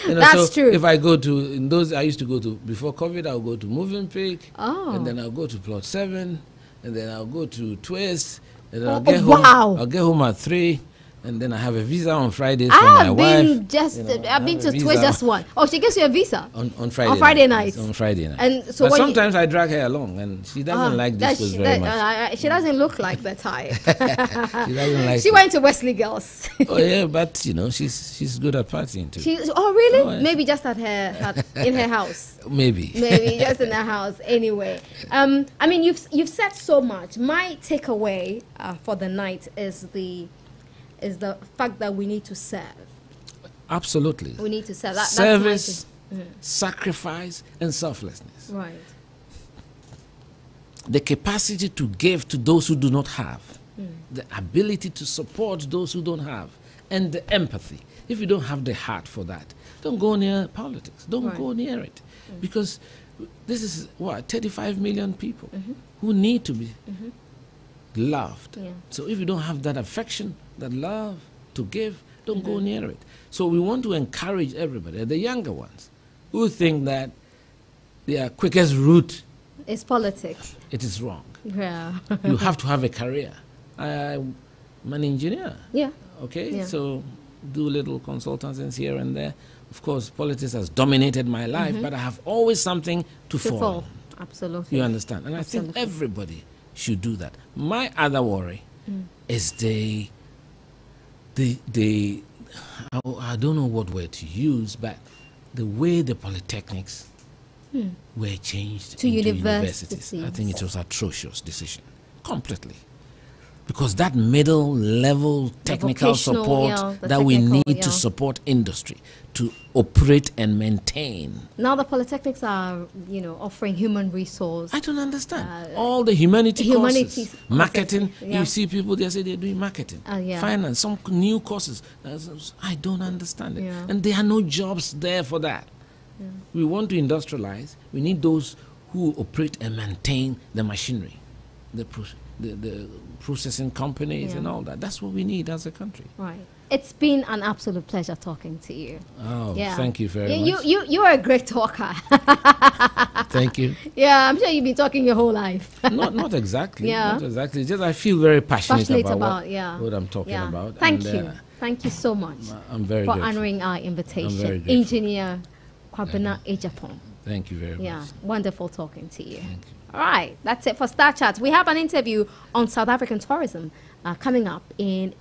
you know, That's so true. If I go to in those, I used to go to before COVID. I'll go to Moving Peak, Oh. and then I'll go to Plot Seven, and then I'll go to Twist, and then I'll Oh, get oh, home. wow. I'll get home at three, and then I have a visa on Fridays for my have wife. been just you know, I I've been to Twist just one. Oh, she gives you a visa. on, on Friday On Friday night. On Friday night. And so but sometimes I drag her along, and she doesn't Ah, like this she, very that- much. uh, uh, she doesn't look like the type. she doesn't like. she it. went to Wesley Girls. Oh yeah, but you know she's she's good at partying too. she, oh really? Oh, yeah. Maybe just at her at, in her house. Maybe. Maybe just in her house. Anyway, um, I mean you've you've said so much. My takeaway uh, for the night is the is the fact that we need to serve. Absolutely. We need to serve. That, Service, That's my sacrifice, and selflessness. right. The capacity to give to those who do not have, Hmm. the ability to support those who don't have, and the empathy. If you don't have the heart for that, don't go near politics. Don't Right. go near it, because this is what 35 million people Mm-hmm. who need to be loved. Yeah. So if you don't have that affection, that love to give, don't go Mm-hmm. near it. So we want to encourage everybody, the younger ones, who think that their quickest route is politics. it is wrong. Yeah. you have to have a career. I'm an engineer, yeah. okay? Yeah. So do little consultancies here and there. Of course, politics has dominated my life, but I have always something to, Mm-hmm. To fall. fall. Absolutely. You understand? And I think everybody should do that. My other worry Mm. is the, the, the, I, I don't know what word to use, but the way the polytechnics were changed Hmm. To universities. I think it was atrocious decision, completely. Because that middle level technical support yeah, that we need yeah. to support industry to operate and maintain Now the polytechnics are, you know, offering human resource. I don't understand. Uh, All the humanity humanities courses, marketing. yeah. You see people they say they're doing marketing, Uh, yeah. finance, some new courses. I don't understand it, Yeah. and there are no jobs there for that. We want to industrialize. We need those who operate and maintain the machinery, the pro- the, the processing companies and all that. That's what we need as a country. Right. It's been an absolute pleasure talking to you. Oh, Yeah. thank you very you, much. You, you, you are a great talker. thank you. yeah, I'm sure you've been talking your whole life. not not exactly. Yeah. Not exactly. Just I feel very passionate, Passionate about, about, what, yeah. what I'm talking yeah. about. Thank and, you. uh, Thank you so much I'm very for grateful. honoring our invitation. very. Engineer Kwabena Agyepong. Thank you very much. Yeah, much. wonderful talking to you. All right, that's it for Starr Chat. We have an interview on South African tourism uh, coming up in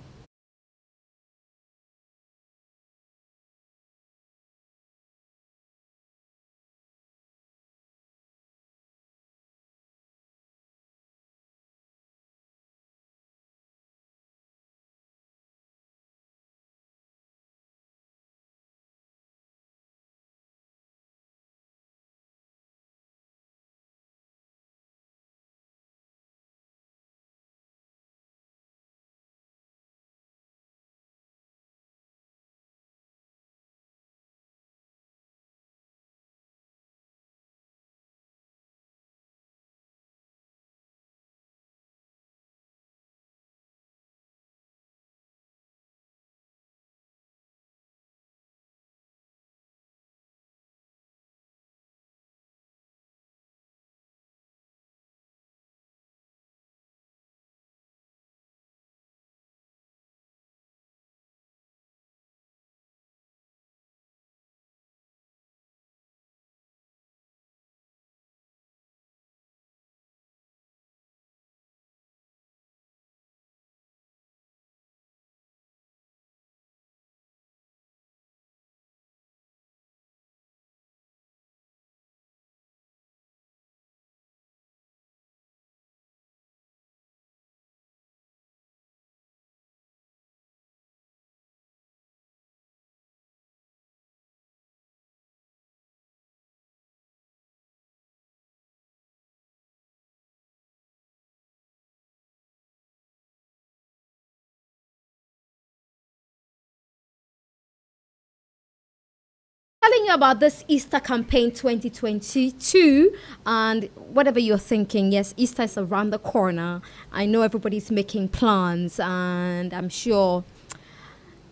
telling you about this Easter campaign 2022 and whatever you're thinking, yes, Easter is around the corner. I know everybody's making plans and I'm sure,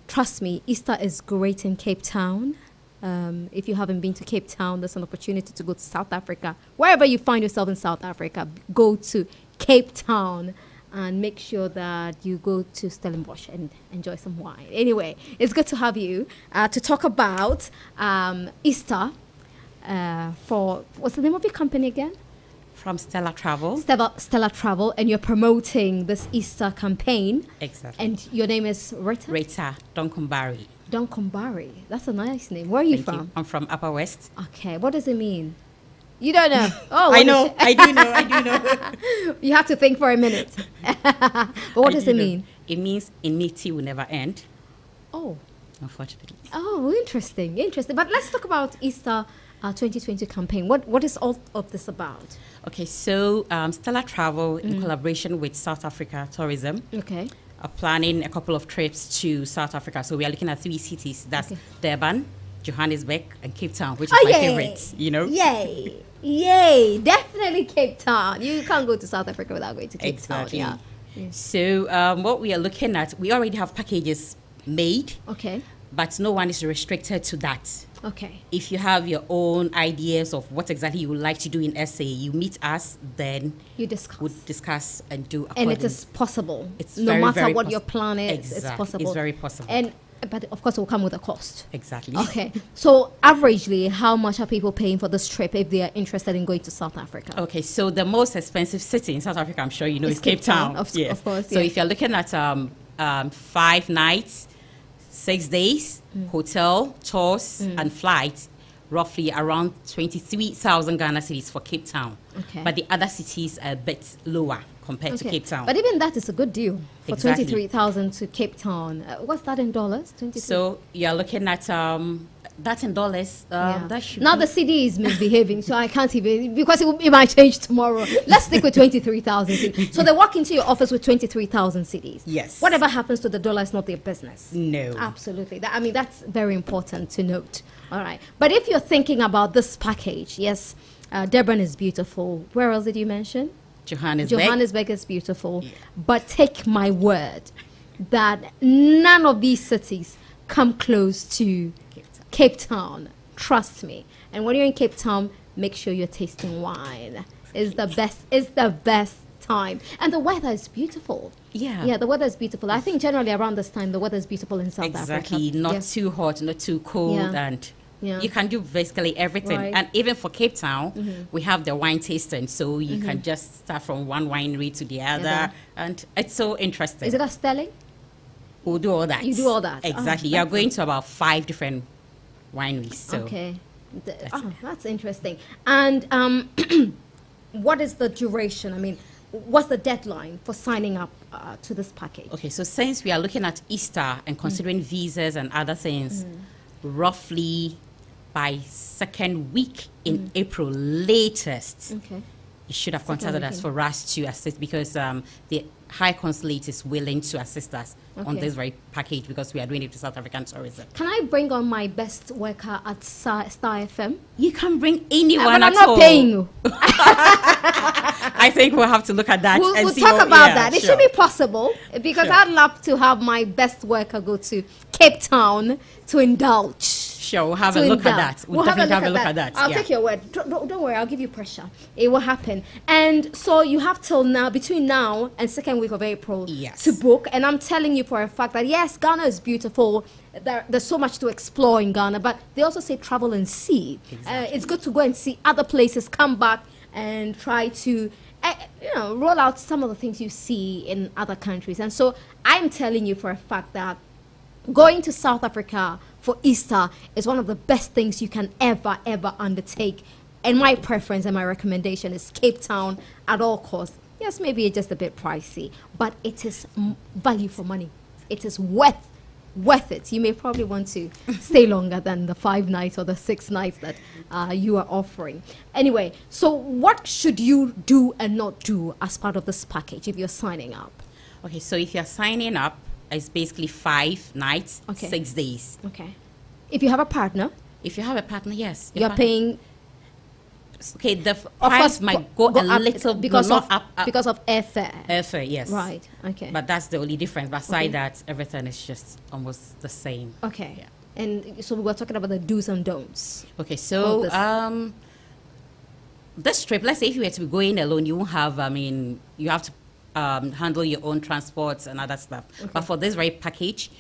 trust me, Easter is great in Cape Town. Um, if you haven't been to Cape Town, there's an opportunity to go to South Africa. Wherever you find yourself in South Africa, go to Cape Town and make sure that you go to Stellenbosch and enjoy some wine. Anyway, it's good to have you uh, to talk about um, Easter uh, for what's the name of your company again? From Stella Travel. Stella, Stella Travel, and you're promoting this Easter campaign. Exactly. And your name is Rita? Rita Donkumbari. Donkumbari. That's a nice name. Where are you Thank from? you. I'm from Upper West. Okay, what does it mean? You don't know. Oh, I know. I do know. I do know. you have to think for a minute. but what I does do it know. mean? It means enmity will never end, Oh, unfortunately. oh, interesting, interesting. But let's talk about Easter uh, 2020 campaign. What what is all of this about? Okay, so um, Stella Travel, Mm. in collaboration with South Africa Tourism, Okay. are planning a couple of trips to South Africa. So we are looking at three cities. That's Okay. Durban, Johannesburg, and Cape Town, which is Oh, my yay. favorite. You know. Yay! Yay! Definitely Cape Town. You can't go to South Africa without going to Cape Exactly. Town. Yeah. So um, what we are looking at, we already have packages made, Okay. but no one is restricted to that. Okay. If you have your own ideas of what exactly you would like to do in SA, you meet us, then You discuss. we'll discuss and do and it is possible. It's no very, matter very what your plan is, it's possible. It's very possible. And but of course, it will come with a cost. Exactly. Okay. So averagely, how much are people paying for this trip if they are interested in going to South Africa? Okay, so the most expensive city in South Africa, I'm sure you know, It's is Cape, Cape Town, Town. of- of course, So yeah. if you're looking at um, um, five nights, six days, Mm. hotel, tours, and flights, roughly around 23,000 Ghana cedis for Cape Town. Okay. But the other cities are a bit lower compared to Cape Town. But even that is a good deal for Exactly. twenty three thousand to Cape Town. Uh, what's that in dollars? Twenty three. so you're looking at um, that in dollars. Um, That should now the cedi is misbehaving, so I can't even because it, will- it might change tomorrow. Let's stick with twenty three thousand So they walk into your office with twenty three thousand cedis. Yes. Whatever happens to the dollar is not their business. no. Absolutely. That, I mean, that's very important to note. All right. But if you're thinking about this package, yes, uh, Durban is beautiful. Where else did you mention? Johannesburg. Johannesburg is beautiful. But take my word that none of these cities come close to Cape Town. Cape Town. Trust me. And when you're in Cape Town, make sure you're tasting wine. It's the best. It's the best time. And the weather is beautiful. Yeah. Yeah, the weather is beautiful. I think generally around this time, the weather is beautiful in South exactly Africa. not Yeah. too hot not too cold Yeah. and Yeah. you can do basically everything Right. and even for cape town we have the wine tasting so you can just start from one winery to the other Other. and it's so interesting Is it a Sterling? we'll do all that You do all that. Oh, exactly you're that's going to about five different wineries so Okay. The- oh, that's interesting. And um, what is the duration? I mean, what's the deadline for signing up uh, to this package? okay so since we are looking at easter and considering visas and other things roughly by second week in april latest Okay. you should have Second contacted us for us to assist because um, the High Consulate is willing to assist us on this very package because we are doing it to South African tourism. Can I bring on my best worker at Starr, Starr FM? You can bring Uh, anyone but I'm not all. paying you. I think we'll have to look at that We'll, we'll talk what- about yeah, that. It sure. should be possible because Sure. I'd love to have my best worker go to Cape Town to indulge. Sure, we'll have a look indulge. at that. We'll, definitely have a look at that. I'll yeah. take your word. Don't, don't, worry, I'll give you pressure. It will happen. And so you have till now, between now and second week of April, Yes. to book. And I'm telling you for a fact that yes, Ghana is beautiful. There, there's so much to explore in Ghana, but they also say travel and see. Uh, it's good to go and see other places, come back and try to. Uh, you know, roll out some of the things you see in other countries. And so I'm telling you for a fact that going to South Africa for Easter is one of the best things you can ever, ever undertake. And my preference and my recommendation is Cape Town at all costs. Yes, maybe it's just a bit pricey, but it is m- value for money. It is worth worth it. You may probably want to stay longer than the five nights or the six nights that uh, you are offering. Anyway, so what should you do and not do as part of this package if you're signing up? Okay, so if you're signing up, it's basically five nights, Okay. six days. Okay. If you have a partner, If you have a partner, yes. You're partner- paying Okay, the of price might go, a up little because of up, up because of airfare. airfare, yes. Right. Okay. But that's the only difference. Beside Okay. that, everything is just almost the same. okay. Yeah. And so we were talking about the do's and don'ts. Okay, so this. um, this trip, let's say if you were to be going alone, you won't have, I mean, you have to um, handle your own transports and other stuff. But for this very package,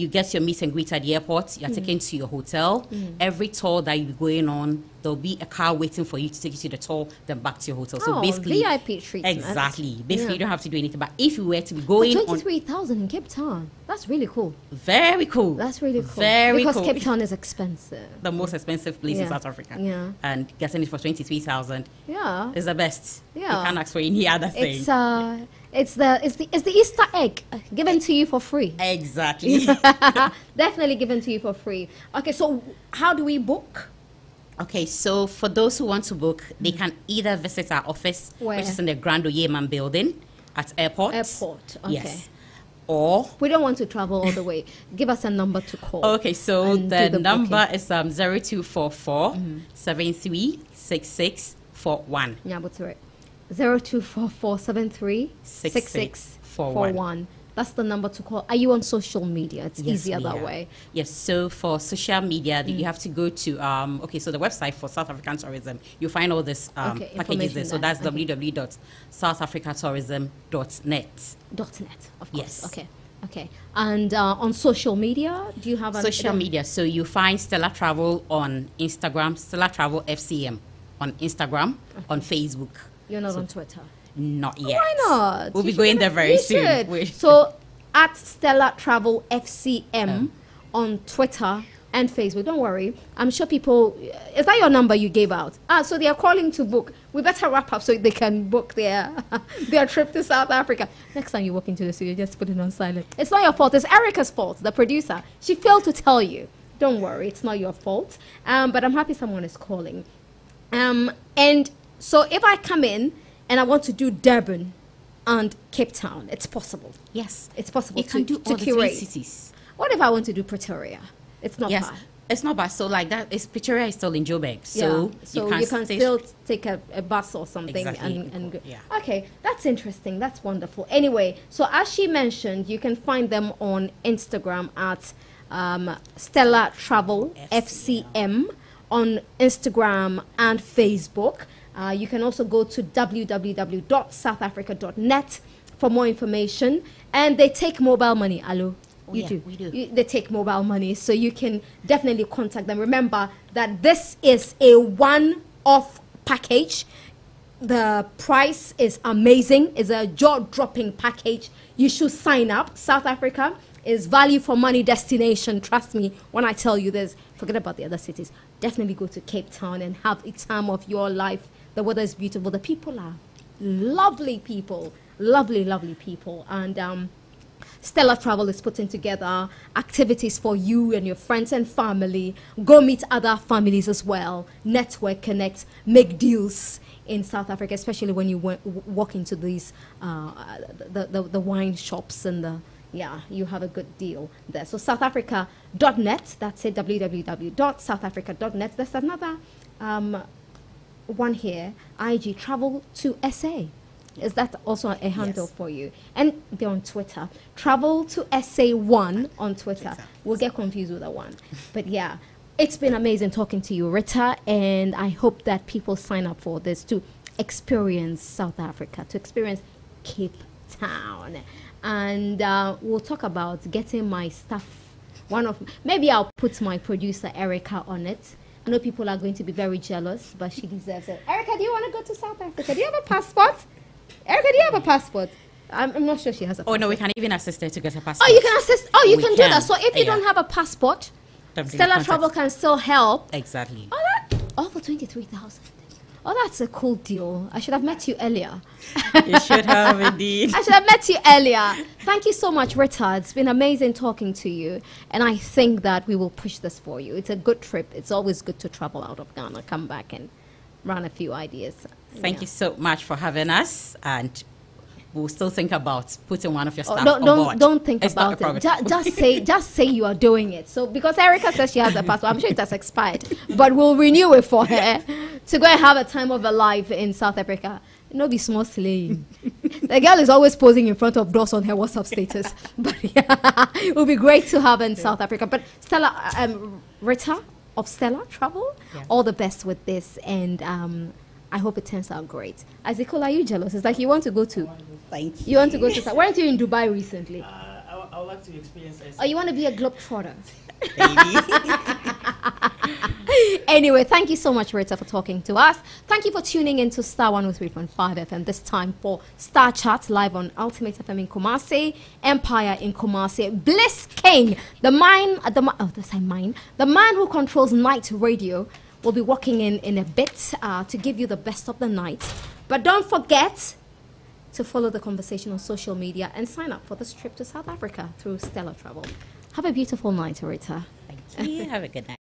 you get your meet and greet at the airport, Mm. you're taken to your hotel. Every tour that you're going on, there'll be a car waiting for you to take you to the tour, then back to your hotel. So Oh, basically, VIP treatment. Exactly. Basically, Yeah. you don't have to do anything. But if you were to be For going on, twenty-three thousand in Cape Town. That's really cool. very cool. That's really cool. Very because cool. Cape Town is expensive. the most expensive place in South Africa. Yeah. And getting it for 23,000 Yeah. is the best. Yeah. You can't ask for any other thing. It's uh, it's the it's the it's the Easter egg given to you for free. exactly. Definitely given to you for free. Okay, so how do we book? okay, so for those who want to book, they can either visit our office, Where? which is in the Grand Oyeman building at airport. Airport, okay. Yes. Or We don't want to travel all the way. Give us a number to call. Okay, so the, the number booking. is um 0244 736641. Yeah, what's right? Zero two four four seven three Six six six six four four one. one. That's the number to call. Are you on social media? It's Yes, easier that way. Yes, so for social media, Mm. you have to go to um, okay, so the website for South African tourism, you'll find all this um, Okay, packages there. So that's Okay. www.southafricatourism.net. Dot net, of course. Yes. Okay. Okay. And uh, on social media, do you have a Social media, so you find Stella Travel on Instagram, Stella Travel FCM on Instagram, on Facebook. You're not So- on Twitter. Not yet. Why not? We'll You be going there very soon. should. So at Stella Travel FCM Um. on Twitter and Facebook. Don't worry. I'm sure people. Is that your number you gave out? Ah, so they are calling to book. We better wrap up so they can book their their trip to South Africa. Next time you walk into the studio, just put it on silent. It's not your fault. It's Erica's fault, the producer. She failed to tell you. Don't worry. It's not your fault. Um, but I'm happy someone is calling. Um, and so if I come in and I want to do Durban and Cape Town, it's possible. Yes. It's possible You can do to all the three cities. What if I want to do Pretoria? It's not yes. bad. It's not bad. So like that, it's Pretoria is still in Joburg. So, yeah. so you can, still take a, a bus or something Exactly. and, and go. Yeah. Okay, that's interesting. That's wonderful. Anyway, so as she mentioned, you can find them on Instagram at um, Stella Travel FCM on Instagram and Facebook. Uh, you can also go to www.southafrica.net for more information. And they take mobile money. Hello. Oh, you yeah, do. we do. You- they take mobile money, so you can definitely contact them. Remember that this is a one-off package. The price is amazing. It's a jaw-dropping package. You should sign up. South Africa is value for money destination. Trust me when I tell you this. Forget about the other cities. Definitely go to Cape Town and have a time of your life. The weather is beautiful. The people are lovely people. Lovely, lovely people. And um, Stella Travel is putting together activities for you and your friends and family. Go meet other families as well. Network, connect, make deals in South Africa, especially when you walk into these uh, the, the the wine shops and the yeah, you have a good deal there. So southafrica.net. That's it. www.southafrica.net. There's another um, one here. IG Travel to SA. Is that also a handle Yes. for you? And they're on Twitter. Travel to SA1 on Twitter. Twitter. We'll get confused with that one. But yeah, it's been amazing talking to you, Rita. And I hope that people sign up for this to experience South Africa, to experience Cape Town. And uh, we'll talk about getting my stuff. One of maybe I'll put my producer Erica on it. I know people are going to be very jealous, but she deserves it. Erica, do you want to go to South Africa? Do you have a passport? Erica, do you have a passport? I'm, I'm not sure she has a Oh no, we can even assist her to get a passport. Oh, you can assist. Oh, you We can, do that. So if you Yeah. don't have a passport, Stella Travel can still help. Exactly. Oh, that, all for 23,000. Oh, that's a cool deal. I should have met you earlier. you should have indeed. I should have met you earlier. Thank you so much, Rita. It's been amazing talking to you. And I think that we will push this for you. It's a good trip. It's always good to travel out of Ghana, come back and run a few ideas. Thank Yeah. you so much for having us, and we'll still think about putting one of your Oh, don't on don't board. don't think It's about it. problem. Just say just say you are doing it. So because Erica says she has a passport, I'm sure it has expired, but we'll renew it for her to go and have a time of her life in South Africa. No be small slaying. the girl is always posing in front of doors on her WhatsApp status. But yeah, it would be great to have in South Africa. But Stella, um, Rita of Stella Travel, Yeah. all the best with this, and um, I hope it turns out great. Ezekiel, are you jealous? It's like you want to go to. Thank you. You want to go to. South- Weren't you in Dubai recently? Uh, I, would- I would like to experience it. Oh, you want to be a globetrotter? Baby. anyway, thank you so much, Rita, for talking to us. Thank you for tuning in to Starr 103.5 FM this time for Starr Chat live on Ultimate FM in Kumasi, Empire in Kumasi, Bliss King, the man, uh, the ma- oh, that's a mine, the man who controls night radio, will be walking in in a bit uh, to give you the best of the night. But don't forget to follow the conversation on social media and sign up for this trip to South Africa through Stella Travel. Have a beautiful night, Rita. Thank you. Have a good night.